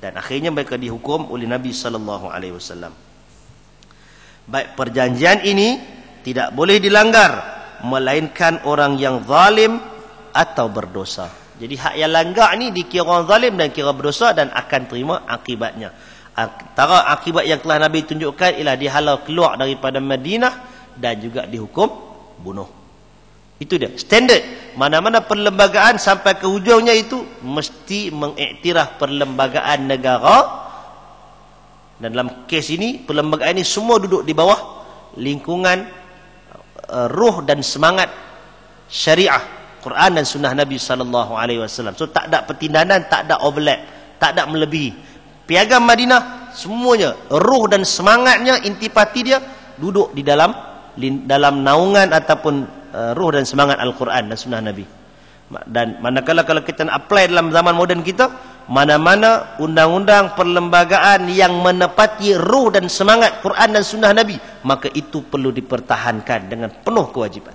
Dan akhirnya mereka dihukum oleh Nabi sallallahu alaihi wasallam. Baik perjanjian ini tidak boleh dilanggar melainkan orang yang zalim atau berdosa. Jadi hak yang langgar ni dikira orang zalim dan kira berdosa dan akan terima akibatnya. Antara akibat yang telah Nabi tunjukkan ialah dihalau keluar daripada Madinah dan juga dihukum bunuh. Itu dia. Standard. Mana-mana perlembagaan sampai ke hujungnya itu mesti mengiktiraf perlembagaan negara. Dan dalam kes ini, perlembagaan ini semua duduk di bawah lingkungan uh, ruh dan semangat syariah Quran dan sunnah Nabi sallallahu alaihi wasallam. So tak ada pertindahan, tak ada overlap, tak ada melebihi. Piagam Madinah semuanya ruh dan semangatnya intipati dia duduk di dalam dalam naungan ataupun Uh, ruh dan semangat Al-Quran dan sunnah Nabi. Dan manakala kalau kita apply dalam zaman moden kita, mana-mana undang-undang perlembagaan yang menepati ruh dan semangat Quran dan sunnah Nabi maka itu perlu dipertahankan dengan penuh kewajiban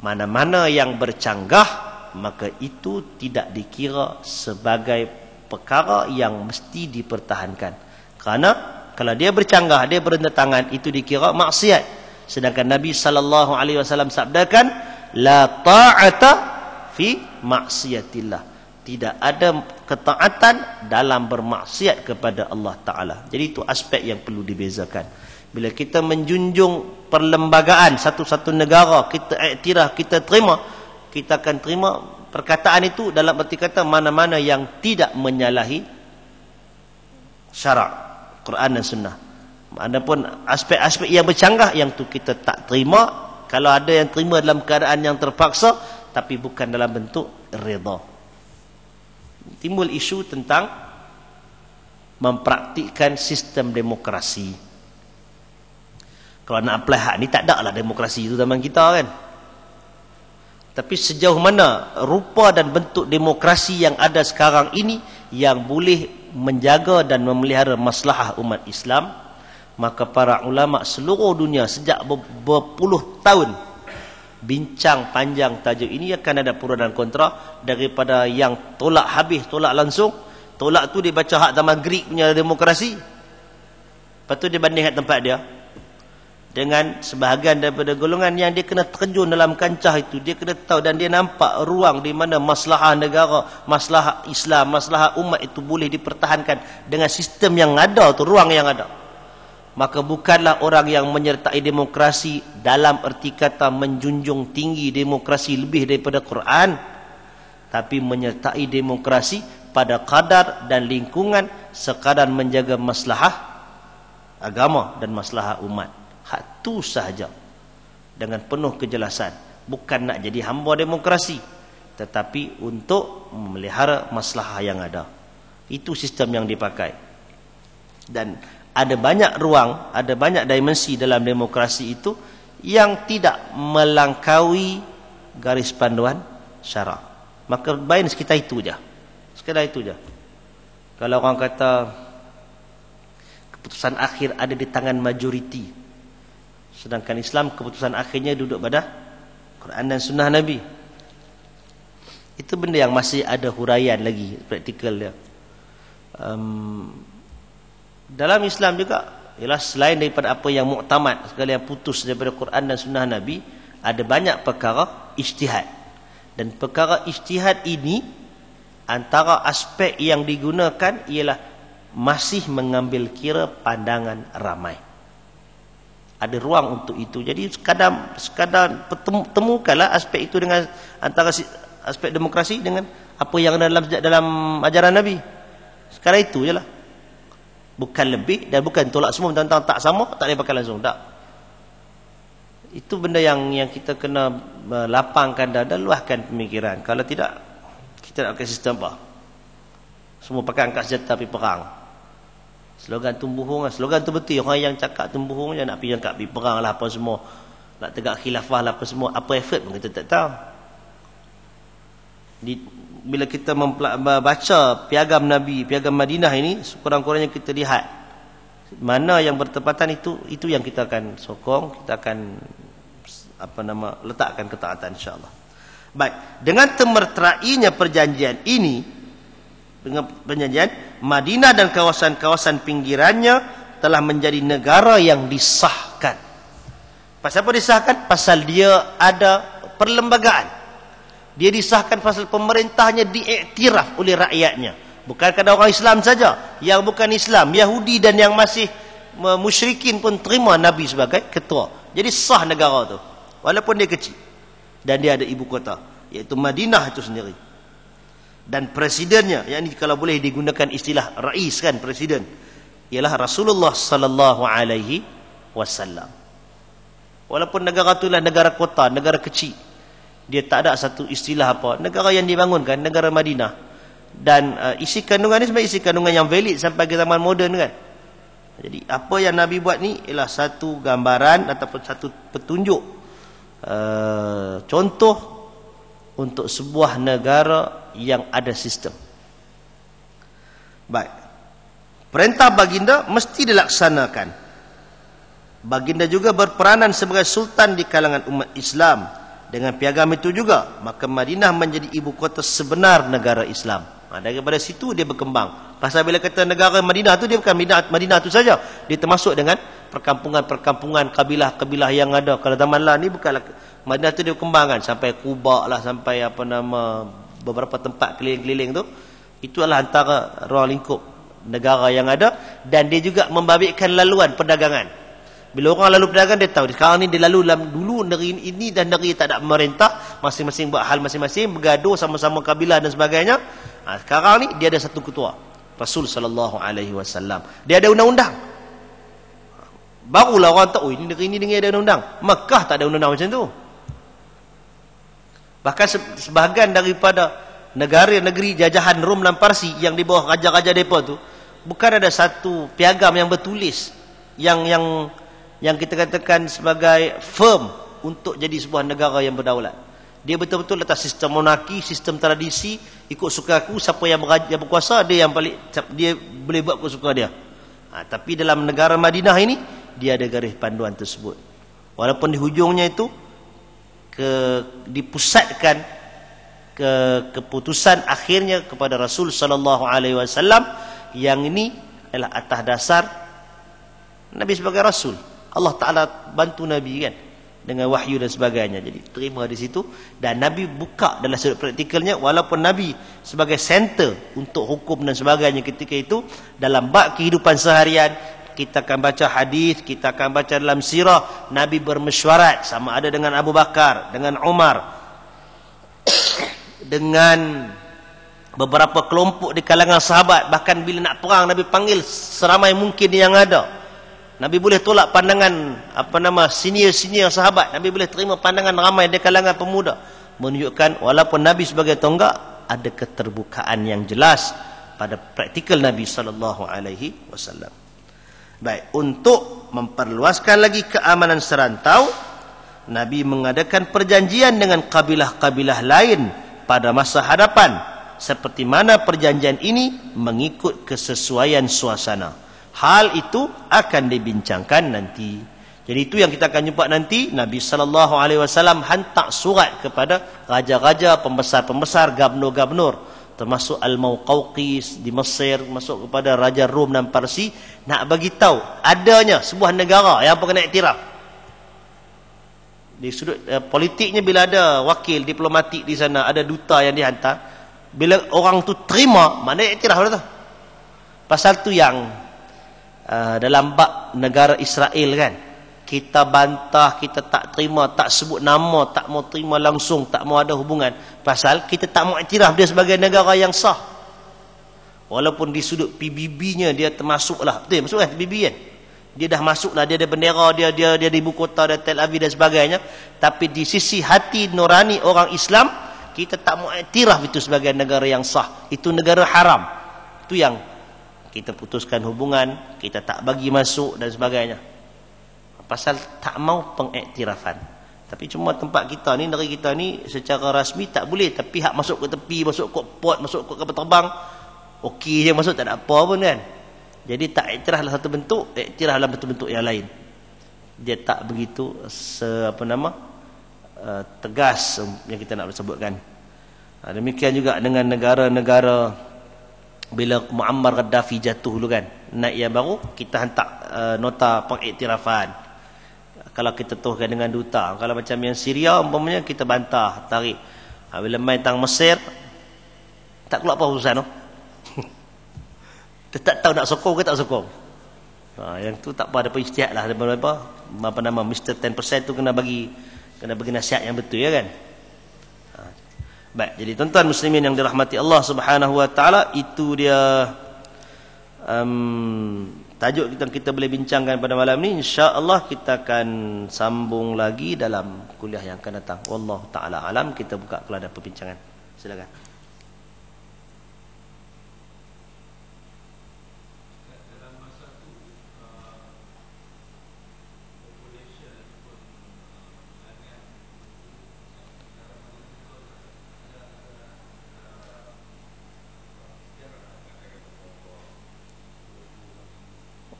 mana-mana yang bercanggah maka itu tidak dikira sebagai perkara yang mesti dipertahankan. Kerana kalau dia bercanggah dia berendatangan itu dikira maksiat sedangkan Nabi sallallahu alaihi wasallam sabdakan la ta'ata fi maksiatillah tidak ada ketaatan dalam bermaksiat kepada Allah Ta'ala. Jadi itu aspek yang perlu dibezakan. Bila kita menjunjung perlembagaan satu-satu negara, kita iktiraf, kita terima, kita akan terima perkataan itu dalam arti kata mana-mana yang tidak menyalahi syarak Quran dan Sunnah. Adapun aspek-aspek yang bercanggah yang tu kita tak terima, kalau ada yang terima dalam keadaan yang terpaksa, tapi bukan dalam bentuk redha timbul isu tentang mempraktikkan sistem demokrasi. Kalau nak apply hak ni tak ada lah demokrasi itu zaman kita kan. Tapi sejauh mana rupa dan bentuk demokrasi yang ada sekarang ini yang boleh menjaga dan memelihara masalah umat Islam, maka para ulama seluruh dunia sejak berpuluh tahun bincang panjang tajuk ini akan ada pro dan kontra daripada yang tolak habis tolak langsung. Tolak tu dia baca hak zaman Greek punya demokrasi. Lepas tu dia banding tempat dia. Dengan sebahagian daripada golongan yang dia kena terjun dalam kancah itu dia kena tahu dan dia nampak ruang di mana masalah negara masalah Islam masalah umat itu boleh dipertahankan dengan sistem yang ada tu ruang yang ada maka bukanlah orang yang menyertai demokrasi dalam erti kata menjunjung tinggi demokrasi lebih daripada Quran tapi menyertai demokrasi pada kadar dan lingkungan sekadar menjaga maslahah agama dan maslahah umat. Hak tu sahaja. Dengan penuh kejelasan bukan nak jadi hamba demokrasi tetapi untuk memelihara maslahah yang ada. Itu sistem yang dipakai. Dan ada banyak ruang, ada banyak dimensi dalam demokrasi itu yang tidak melangkaui garis panduan syarak. Maka baik sekitar itu saja. Sekitar itu saja. Kalau orang kata keputusan akhir ada di tangan majoriti. Sedangkan Islam keputusan akhirnya duduk pada Quran dan Sunnah Nabi. Itu benda yang masih ada huraian lagi praktikal dia. Um, dalam Islam juga ialah selain daripada apa yang muktamad segala yang putus daripada Quran dan sunnah Nabi ada banyak perkara ijtihad. Dan perkara ijtihad ini antara aspek yang digunakan ialah masih mengambil kira pandangan ramai. Ada ruang untuk itu. Jadi sekadar sekadar temukanlah aspek itu dengan antara aspek demokrasi dengan apa yang ada dalam dalam ajaran Nabi. Sekarang itu je lah bukan lebih dan bukan tolak semua. Tentang tak sama tak boleh pakai langsung. Tak. Itu benda yang yang kita kena lapangkan dan, dan luahkan pemikiran. Kalau tidak kita nak pakai sistem apa? Semua pakai angkat senjata pergi perang. Slogan tumbuhung slogan tu betul. Orang yang cakap tumbuhung je nak pergi angkat pergi perang lah apa semua. Nak tegak khilafah lah apa semua. Apa effort pun kita tak tahu. Di, bila kita membaca piagam Nabi, piagam Madinah ini, kurang-kurangnya kita lihat mana yang bertepatan itu, itu yang kita akan sokong, kita akan apa nama letakkan ketaatan insya-Allah. Baik, dengan temertrainya perjanjian ini dengan perjanjian Madinah dan kawasan-kawasan pinggirannya telah menjadi negara yang disahkan. Pasal apa disahkan? Pasal dia ada perlembagaan dia disahkan pasal pemerintahnya diiktiraf oleh rakyatnya. Bukan kadang orang Islam saja. Yang bukan Islam Yahudi dan yang masih musyrikin pun terima Nabi sebagai ketua. Jadi sah negara tu. Walaupun dia kecil. Dan dia ada ibu kota. Iaitu Madinah itu sendiri. Dan presidennya yang ini kalau boleh digunakan istilah rais kan presiden ialah Rasulullah sallallahu alaihi wasallam. Walaupun negara itulah negara kota negara kecil dia tak ada satu istilah apa negara yang dibangunkan negara Madinah dan uh, isi kandungan ni sebenarnya isi kandungan yang valid sampai ke zaman moden kan jadi apa yang Nabi buat ni ialah satu gambaran ataupun satu petunjuk uh, contoh untuk sebuah negara yang ada sistem Baik. Perintah baginda mesti dilaksanakan. Baginda juga berperanan sebagai sultan di kalangan umat Islam. Dengan piagam itu juga, maka Madinah menjadi ibu kota sebenar negara Islam. Ha, daripada situ dia berkembang. Pasal bila kata negara Madinah tu dia bukan Madinah, Madinah tu saja. Dia termasuk dengan perkampungan-perkampungan kabilah-kabilah yang ada. Kalau zaman lah ni bukanlah Madinah tu dia berkembang kan sampai Kuba lah sampai apa nama beberapa tempat keliling-keliling tu. Itu adalah antara ruang lingkup negara yang ada dan dia juga membabitkan laluan perdagangan. Bila orang lalu perdagangan dia tahu sekarang ni dia lalu dalam dulu negeri ini dan negeri tak ada pemerintah, masing-masing buat hal masing-masing, bergaduh sama-sama kabilah dan sebagainya. Ha, sekarang ni dia ada satu ketua, Rasul sallallahu alaihi wasallam. Dia ada undang-undang. Barulah orang tahu oh, ini negeri ini negeri ada undang-undang. Mekah tak ada undang-undang macam tu. Bahkan sebahagian daripada negara negeri jajahan Rom dan Parsi yang di bawah raja-raja depa tu bukan ada satu piagam yang bertulis yang yang yang kita katakan sebagai firm untuk jadi sebuah negara yang berdaulat. Dia betul-betul letak sistem monarki, sistem tradisi, ikut suka aku, siapa yang, yang berkuasa, dia yang paling dia boleh buat apa suka dia. Ha, tapi dalam negara Madinah ini, dia ada garis panduan tersebut. Walaupun di hujungnya itu, ke, dipusatkan ke keputusan akhirnya kepada Rasul sallallahu alaihi wasallam yang ini adalah atas dasar Nabi sebagai rasul Allah Ta'ala bantu Nabi kan? Dengan wahyu dan sebagainya. Jadi terima di situ. Dan Nabi buka dalam sudut praktikalnya walaupun Nabi sebagai center untuk hukum dan sebagainya ketika itu dalam bak kehidupan seharian kita akan baca hadis kita akan baca dalam sirah Nabi bermesyuarat sama ada dengan Abu Bakar dengan Umar dengan beberapa kelompok di kalangan sahabat. Bahkan bila nak perang Nabi panggil seramai mungkin yang ada Nabi boleh tolak pandangan apa nama senior-senior sahabat. Nabi boleh terima pandangan ramai di kalangan pemuda. Menunjukkan walaupun Nabi sebagai tonggak ada keterbukaan yang jelas pada praktikal Nabi sallallahu alaihi wasallam. Baik, untuk memperluaskan lagi keamanan serantau, Nabi mengadakan perjanjian dengan kabilah-kabilah lain pada masa hadapan seperti mana perjanjian ini mengikut kesesuaian suasana hal itu akan dibincangkan nanti. Jadi itu yang kita akan jumpa nanti. Nabi sallallahu alaihi wasallam hantar surat kepada raja-raja pembesar-pembesar gubernur-gubernur. Termasuk al-Mauqawqis di Mesir masuk kepada raja Rom dan Parsi. Nak bagi tahu adanya sebuah negara yang perlu iktiraf. Di sudut eh, politiknya bila ada wakil diplomatik di sana ada duta yang dihantar bila orang tu terima mana iktiraf tu pasal tu yang uh, dalam bab negara Israel kan. Kita bantah kita tak terima tak sebut nama tak mau terima langsung tak mau ada hubungan. Pasal kita tak mau iktiraf dia sebagai negara yang sah. Walaupun di sudut PBB nya dia termasuklah. Betul masuk kan PBB kan? Dia dah masuklah dia ada bendera dia dia dia di ibu kota dan Tel Aviv dan sebagainya. Tapi di sisi hati nurani orang Islam kita tak mau iktiraf itu sebagai negara yang sah. Itu negara haram. Itu yang kita putuskan hubungan, kita tak bagi masuk dan sebagainya. Pasal tak mau pengiktirafan. Tapi cuma tempat kita ni, negeri kita ni secara rasmi tak boleh. Tapi hak masuk ke tepi, masuk ke port, masuk ke kapal terbang, okey je masuk, tak ada apa pun kan. Jadi tak iktiraf dalam satu bentuk, iktiraf dalam bentuk-bentuk yang lain. Dia tak begitu, se, apa nama, uh, tegas yang kita nak sebutkan. Uh, demikian juga dengan negara-negara bila Muammar Gaddafi jatuh dulu kan naik yang baru kita hantar uh, nota pengiktirafan. Kalau kita tuhkan dengan duta kalau macam yang Syria umpamanya kita bantah tarik. Ha, bila main tang Mesir tak keluar apa urusan tu? Kita tak tahu nak sokong ke tak sokong? Ha, yang tu tak apa ada peristihat lah. Apa, apa, apa nama Mr. 10% tu kena bagi kena bagi nasihat yang betul ya kan Baik, jadi tuan-tuan muslimin yang dirahmati Allah Subhanahu wa taala itu dia um, tajuk kita kita boleh bincangkan pada malam ni insya-Allah kita akan sambung lagi dalam kuliah yang akan datang. Wallahu taala alam kita buka kepada perbincangan. Silakan.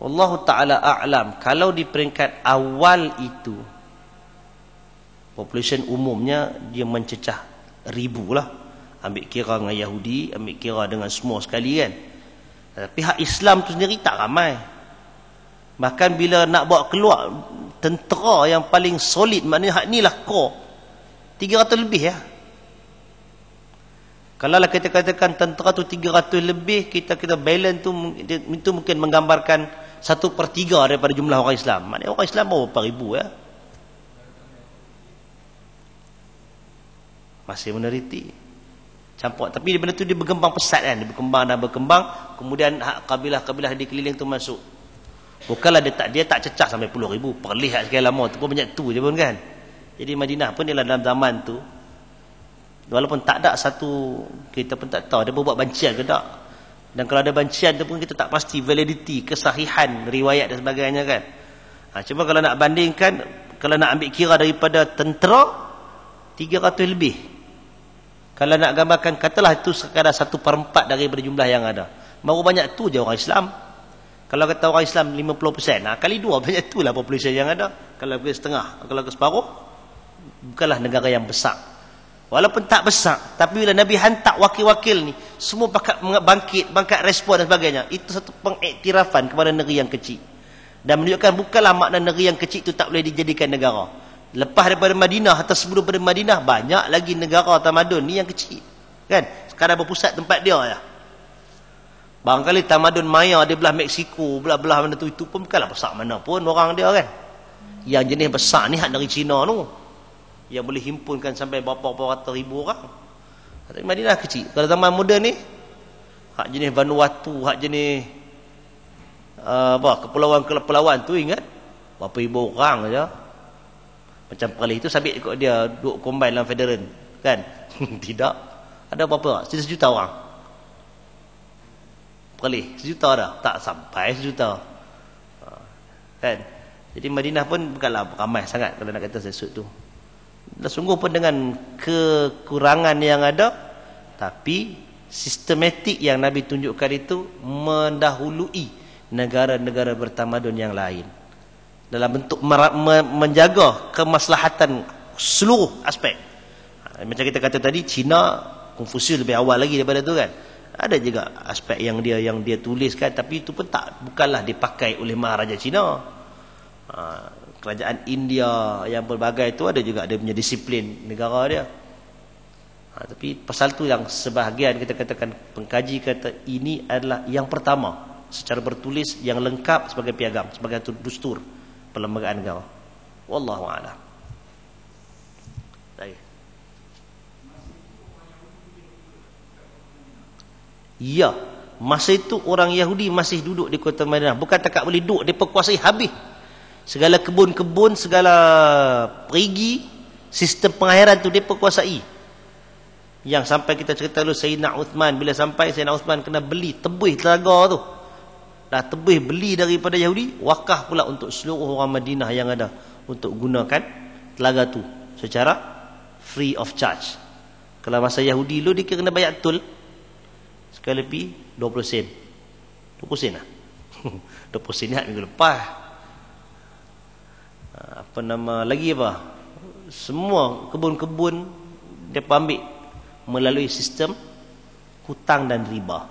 Allah Ta'ala a'lam. Kalau di peringkat awal itu population umumnya dia mencecah ribu lah. Ambil kira dengan Yahudi ambil kira dengan semua sekali kan. Tapi hak Islam tu sendiri tak ramai. Bahkan bila nak bawa keluar tentera yang paling solid maknanya hak ni lah core 300 lebih ya. Kalau lah kita katakan tentera tu 300 lebih kita kita balance tu itu mungkin menggambarkan satu per tiga daripada jumlah orang Islam. Maknanya orang Islam berapa ribu ya? Masih minoriti. Campur. Tapi benda tu dia berkembang pesat kan. Dia berkembang dan berkembang. Kemudian kabilah-kabilah di keliling tu masuk. Bukanlah dia tak dia tak cecah sampai puluh ribu. Perlihat sekali lama tu pun banyak tu je pun kan. Jadi Madinah pun dia dalam zaman tu. Walaupun tak ada satu, kita pun tak tahu. Dia buat bancian ke tak. Dan kalau ada bancian tu pun kita tak pasti validity, kesahihan riwayat dan sebagainya kan. Ha, cuma kalau nak bandingkan, kalau nak ambil kira daripada tentera, 300 lebih. Kalau nak gambarkan, katalah itu sekadar satu perempat daripada jumlah yang ada. Baru banyak tu je orang Islam. Kalau kata orang Islam 50%, nah, kali dua banyak tu lah populasi yang ada. Kalau ke setengah, kalau ke separuh, bukanlah negara yang besar. Walaupun tak besar, tapi bila Nabi hantar wakil-wakil ni, semua bakat bangkit, bangkit respon dan sebagainya. Itu satu pengiktirafan kepada negeri yang kecil. Dan menunjukkan bukanlah makna negeri yang kecil itu tak boleh dijadikan negara. Lepas daripada Madinah atau sebelum daripada Madinah, banyak lagi negara tamadun ni yang kecil. Kan? Sekarang berpusat tempat dia ya. Barangkali tamadun Maya dia belah Meksiko, belah-belah mana tu, itu pun bukanlah besar mana pun orang dia kan. Yang jenis besar ni hak dari Cina tu yang boleh himpunkan sampai berapa-berapa ratus ribu orang. Tapi Madinah kecil. Kalau zaman muda ni, hak jenis Vanuatu, hak jenis uh, apa, kepulauan-kepulauan tu ingat, berapa ribu orang saja. Macam perlis itu sabit ikut dia duduk combine dalam federal. Kan? Tidak. Ada berapa? Sejuta orang. Perlis. Sejuta dah. Tak sampai sejuta. Uh, kan? Jadi Madinah pun bukanlah ramai sangat kalau nak kata sesut tu dan sungguh pun dengan kekurangan yang ada tapi sistematik yang Nabi tunjukkan itu mendahului negara-negara bertamadun yang lain. Dalam bentuk menjaga kemaslahatan seluruh aspek. Ha, macam kita kata tadi Cina Konfusius lebih awal lagi daripada tu kan? Ada juga aspek yang dia yang dia tuliskan tapi itu pun tak bukanlah dipakai oleh Maharaja Cina. Ha, kerajaan India yang berbagai itu ada juga dia punya disiplin negara dia. Ha, tapi pasal tu yang sebahagian kita katakan pengkaji kata ini adalah yang pertama secara bertulis yang lengkap sebagai piagam sebagai dustur perlembagaan negara. Wallahu a'lam. Ya, masa itu orang Yahudi masih duduk di kota Madinah. Bukan tak boleh duduk, dia perkuasai habis segala kebun-kebun segala perigi sistem pengairan tu dia perkuasai yang sampai kita cerita dulu Sayyidina Uthman bila sampai Sayyidina Uthman kena beli tebih telaga tu. Dah tebih beli daripada Yahudi wakah pula untuk seluruh orang Madinah yang ada untuk gunakan telaga tu secara free of charge. Kalau masa Yahudi lu dia kena bayar tol sekali lebih 20 sen. 20 sen lah. 20 sen ni minggu lepas apa nama lagi apa? Semua kebun-kebun dia ambil melalui sistem hutang dan riba.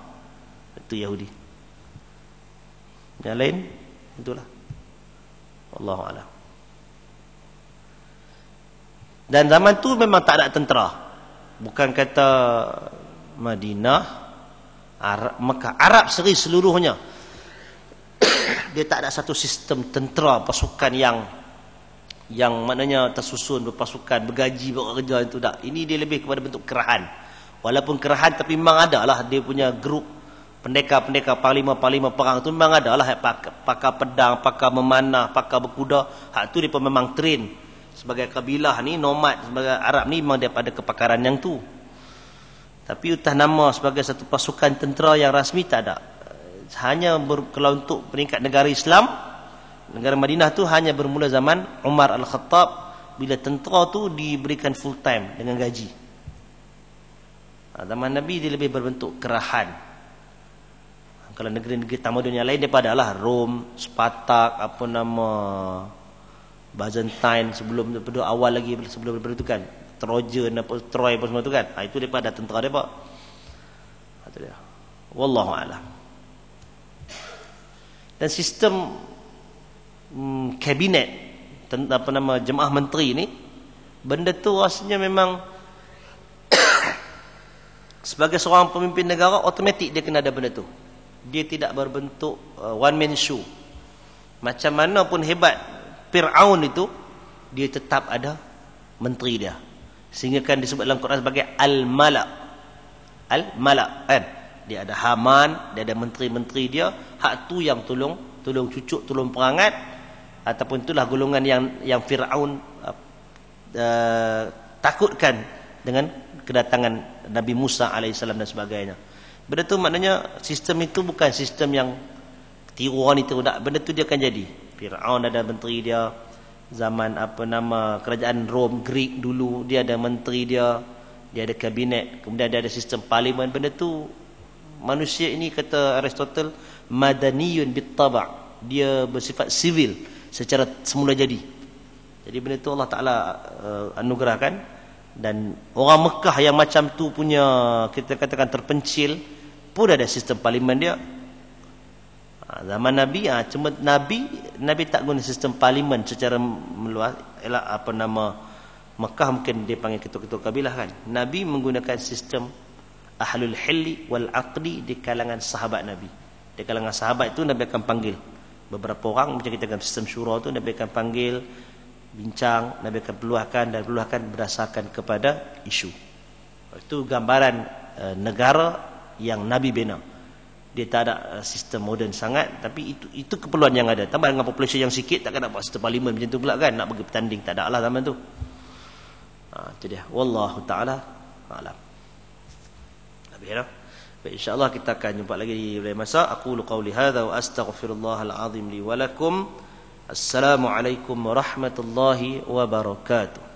Itu Yahudi. Yang lain itulah. Allah alam. Dan zaman tu memang tak ada tentera. Bukan kata Madinah Arab, Mekah Arab seri seluruhnya. Dia tak ada satu sistem tentera pasukan yang yang maknanya tersusun berpasukan bergaji bekerja itu tak. Ini dia lebih kepada bentuk kerahan. Walaupun kerahan tapi memang ada lah dia punya grup pendekar-pendekar parlima-parlima perang tu memang ada lah pakar pedang pakar memanah pakar berkuda. Hak tu dia memang train. Sebagai kabilah ni nomad sebagai Arab ni memang dia pada kepakaran yang tu. Tapi utah nama sebagai satu pasukan tentera yang rasmi tak ada. Hanya ber, kalau untuk peringkat negara Islam negara Madinah tu hanya bermula zaman Umar Al-Khattab bila tentera tu diberikan full time dengan gaji. Ha, zaman Nabi dia lebih berbentuk kerahan. kalau negeri-negeri tamadun yang lain daripada lah Rom, Spartak, apa nama Byzantine sebelum daripada awal lagi sebelum daripada itu kan. Trojan apa Troy apa semua tu kan. Ha, itu daripada tentera dia pak. Ha, itu dia. Wallahu alam. Dan sistem hmm, kabinet apa nama jemaah menteri ni benda tu rasanya memang sebagai seorang pemimpin negara automatik dia kena ada benda tu. Dia tidak berbentuk uh, one man show. Macam mana pun hebat Fir'aun itu dia tetap ada menteri dia. Sehingga kan disebut dalam Quran sebagai al-mala al-mala kan? Dia ada Haman dia ada menteri-menteri dia. Hak tu yang tolong tolong cucuk tolong perangat ataupun itulah golongan yang yang Firaun uh, uh, takutkan dengan kedatangan Nabi Musa alaihissalam dan sebagainya. Benda tu maknanya sistem itu bukan sistem yang tiruan itu. Tak benda tu dia akan jadi. Firaun ada menteri dia zaman apa nama kerajaan Rom Greek dulu dia ada menteri dia dia ada kabinet kemudian dia ada sistem parlimen. Benda tu manusia ini kata Aristotle madaniyun bittaba. Dia bersifat sivil secara semula jadi. Jadi benda tu Allah Taala uh, anugerahkan. Dan orang Mekah yang macam tu punya kita katakan terpencil pun ada sistem parlimen dia. Ha, zaman Nabi ah cuma Nabi Nabi tak guna sistem parlimen secara meluas. Ialah apa nama Mekah mungkin dia panggil ketua-ketua kabilah kan. Nabi menggunakan sistem ahlul hilli wal aqdi di kalangan sahabat Nabi. Di kalangan sahabat itu Nabi akan panggil beberapa orang macam kita kan sistem syura tu Nabi akan panggil bincang Nabi akan peluahkan dan peluahkan berdasarkan kepada isu. Itu gambaran uh, negara yang Nabi bina. Dia tak ada uh, sistem moden sangat tapi itu itu keperluan yang ada. Tambah dengan populasi yang sikit takkan nak buat sistem parlimen macam tu pula kan? Nak bagi bertanding tak ada lah zaman tu. Ha itu dia. Wallahu taala alam. Habis dah insyaallah kita akan jumpa lagi di lain masa. Aku qauli hadza wa astaghfirullahal azim li wa lakum. Assalamu alaikum warahmatullahi wabarakatuh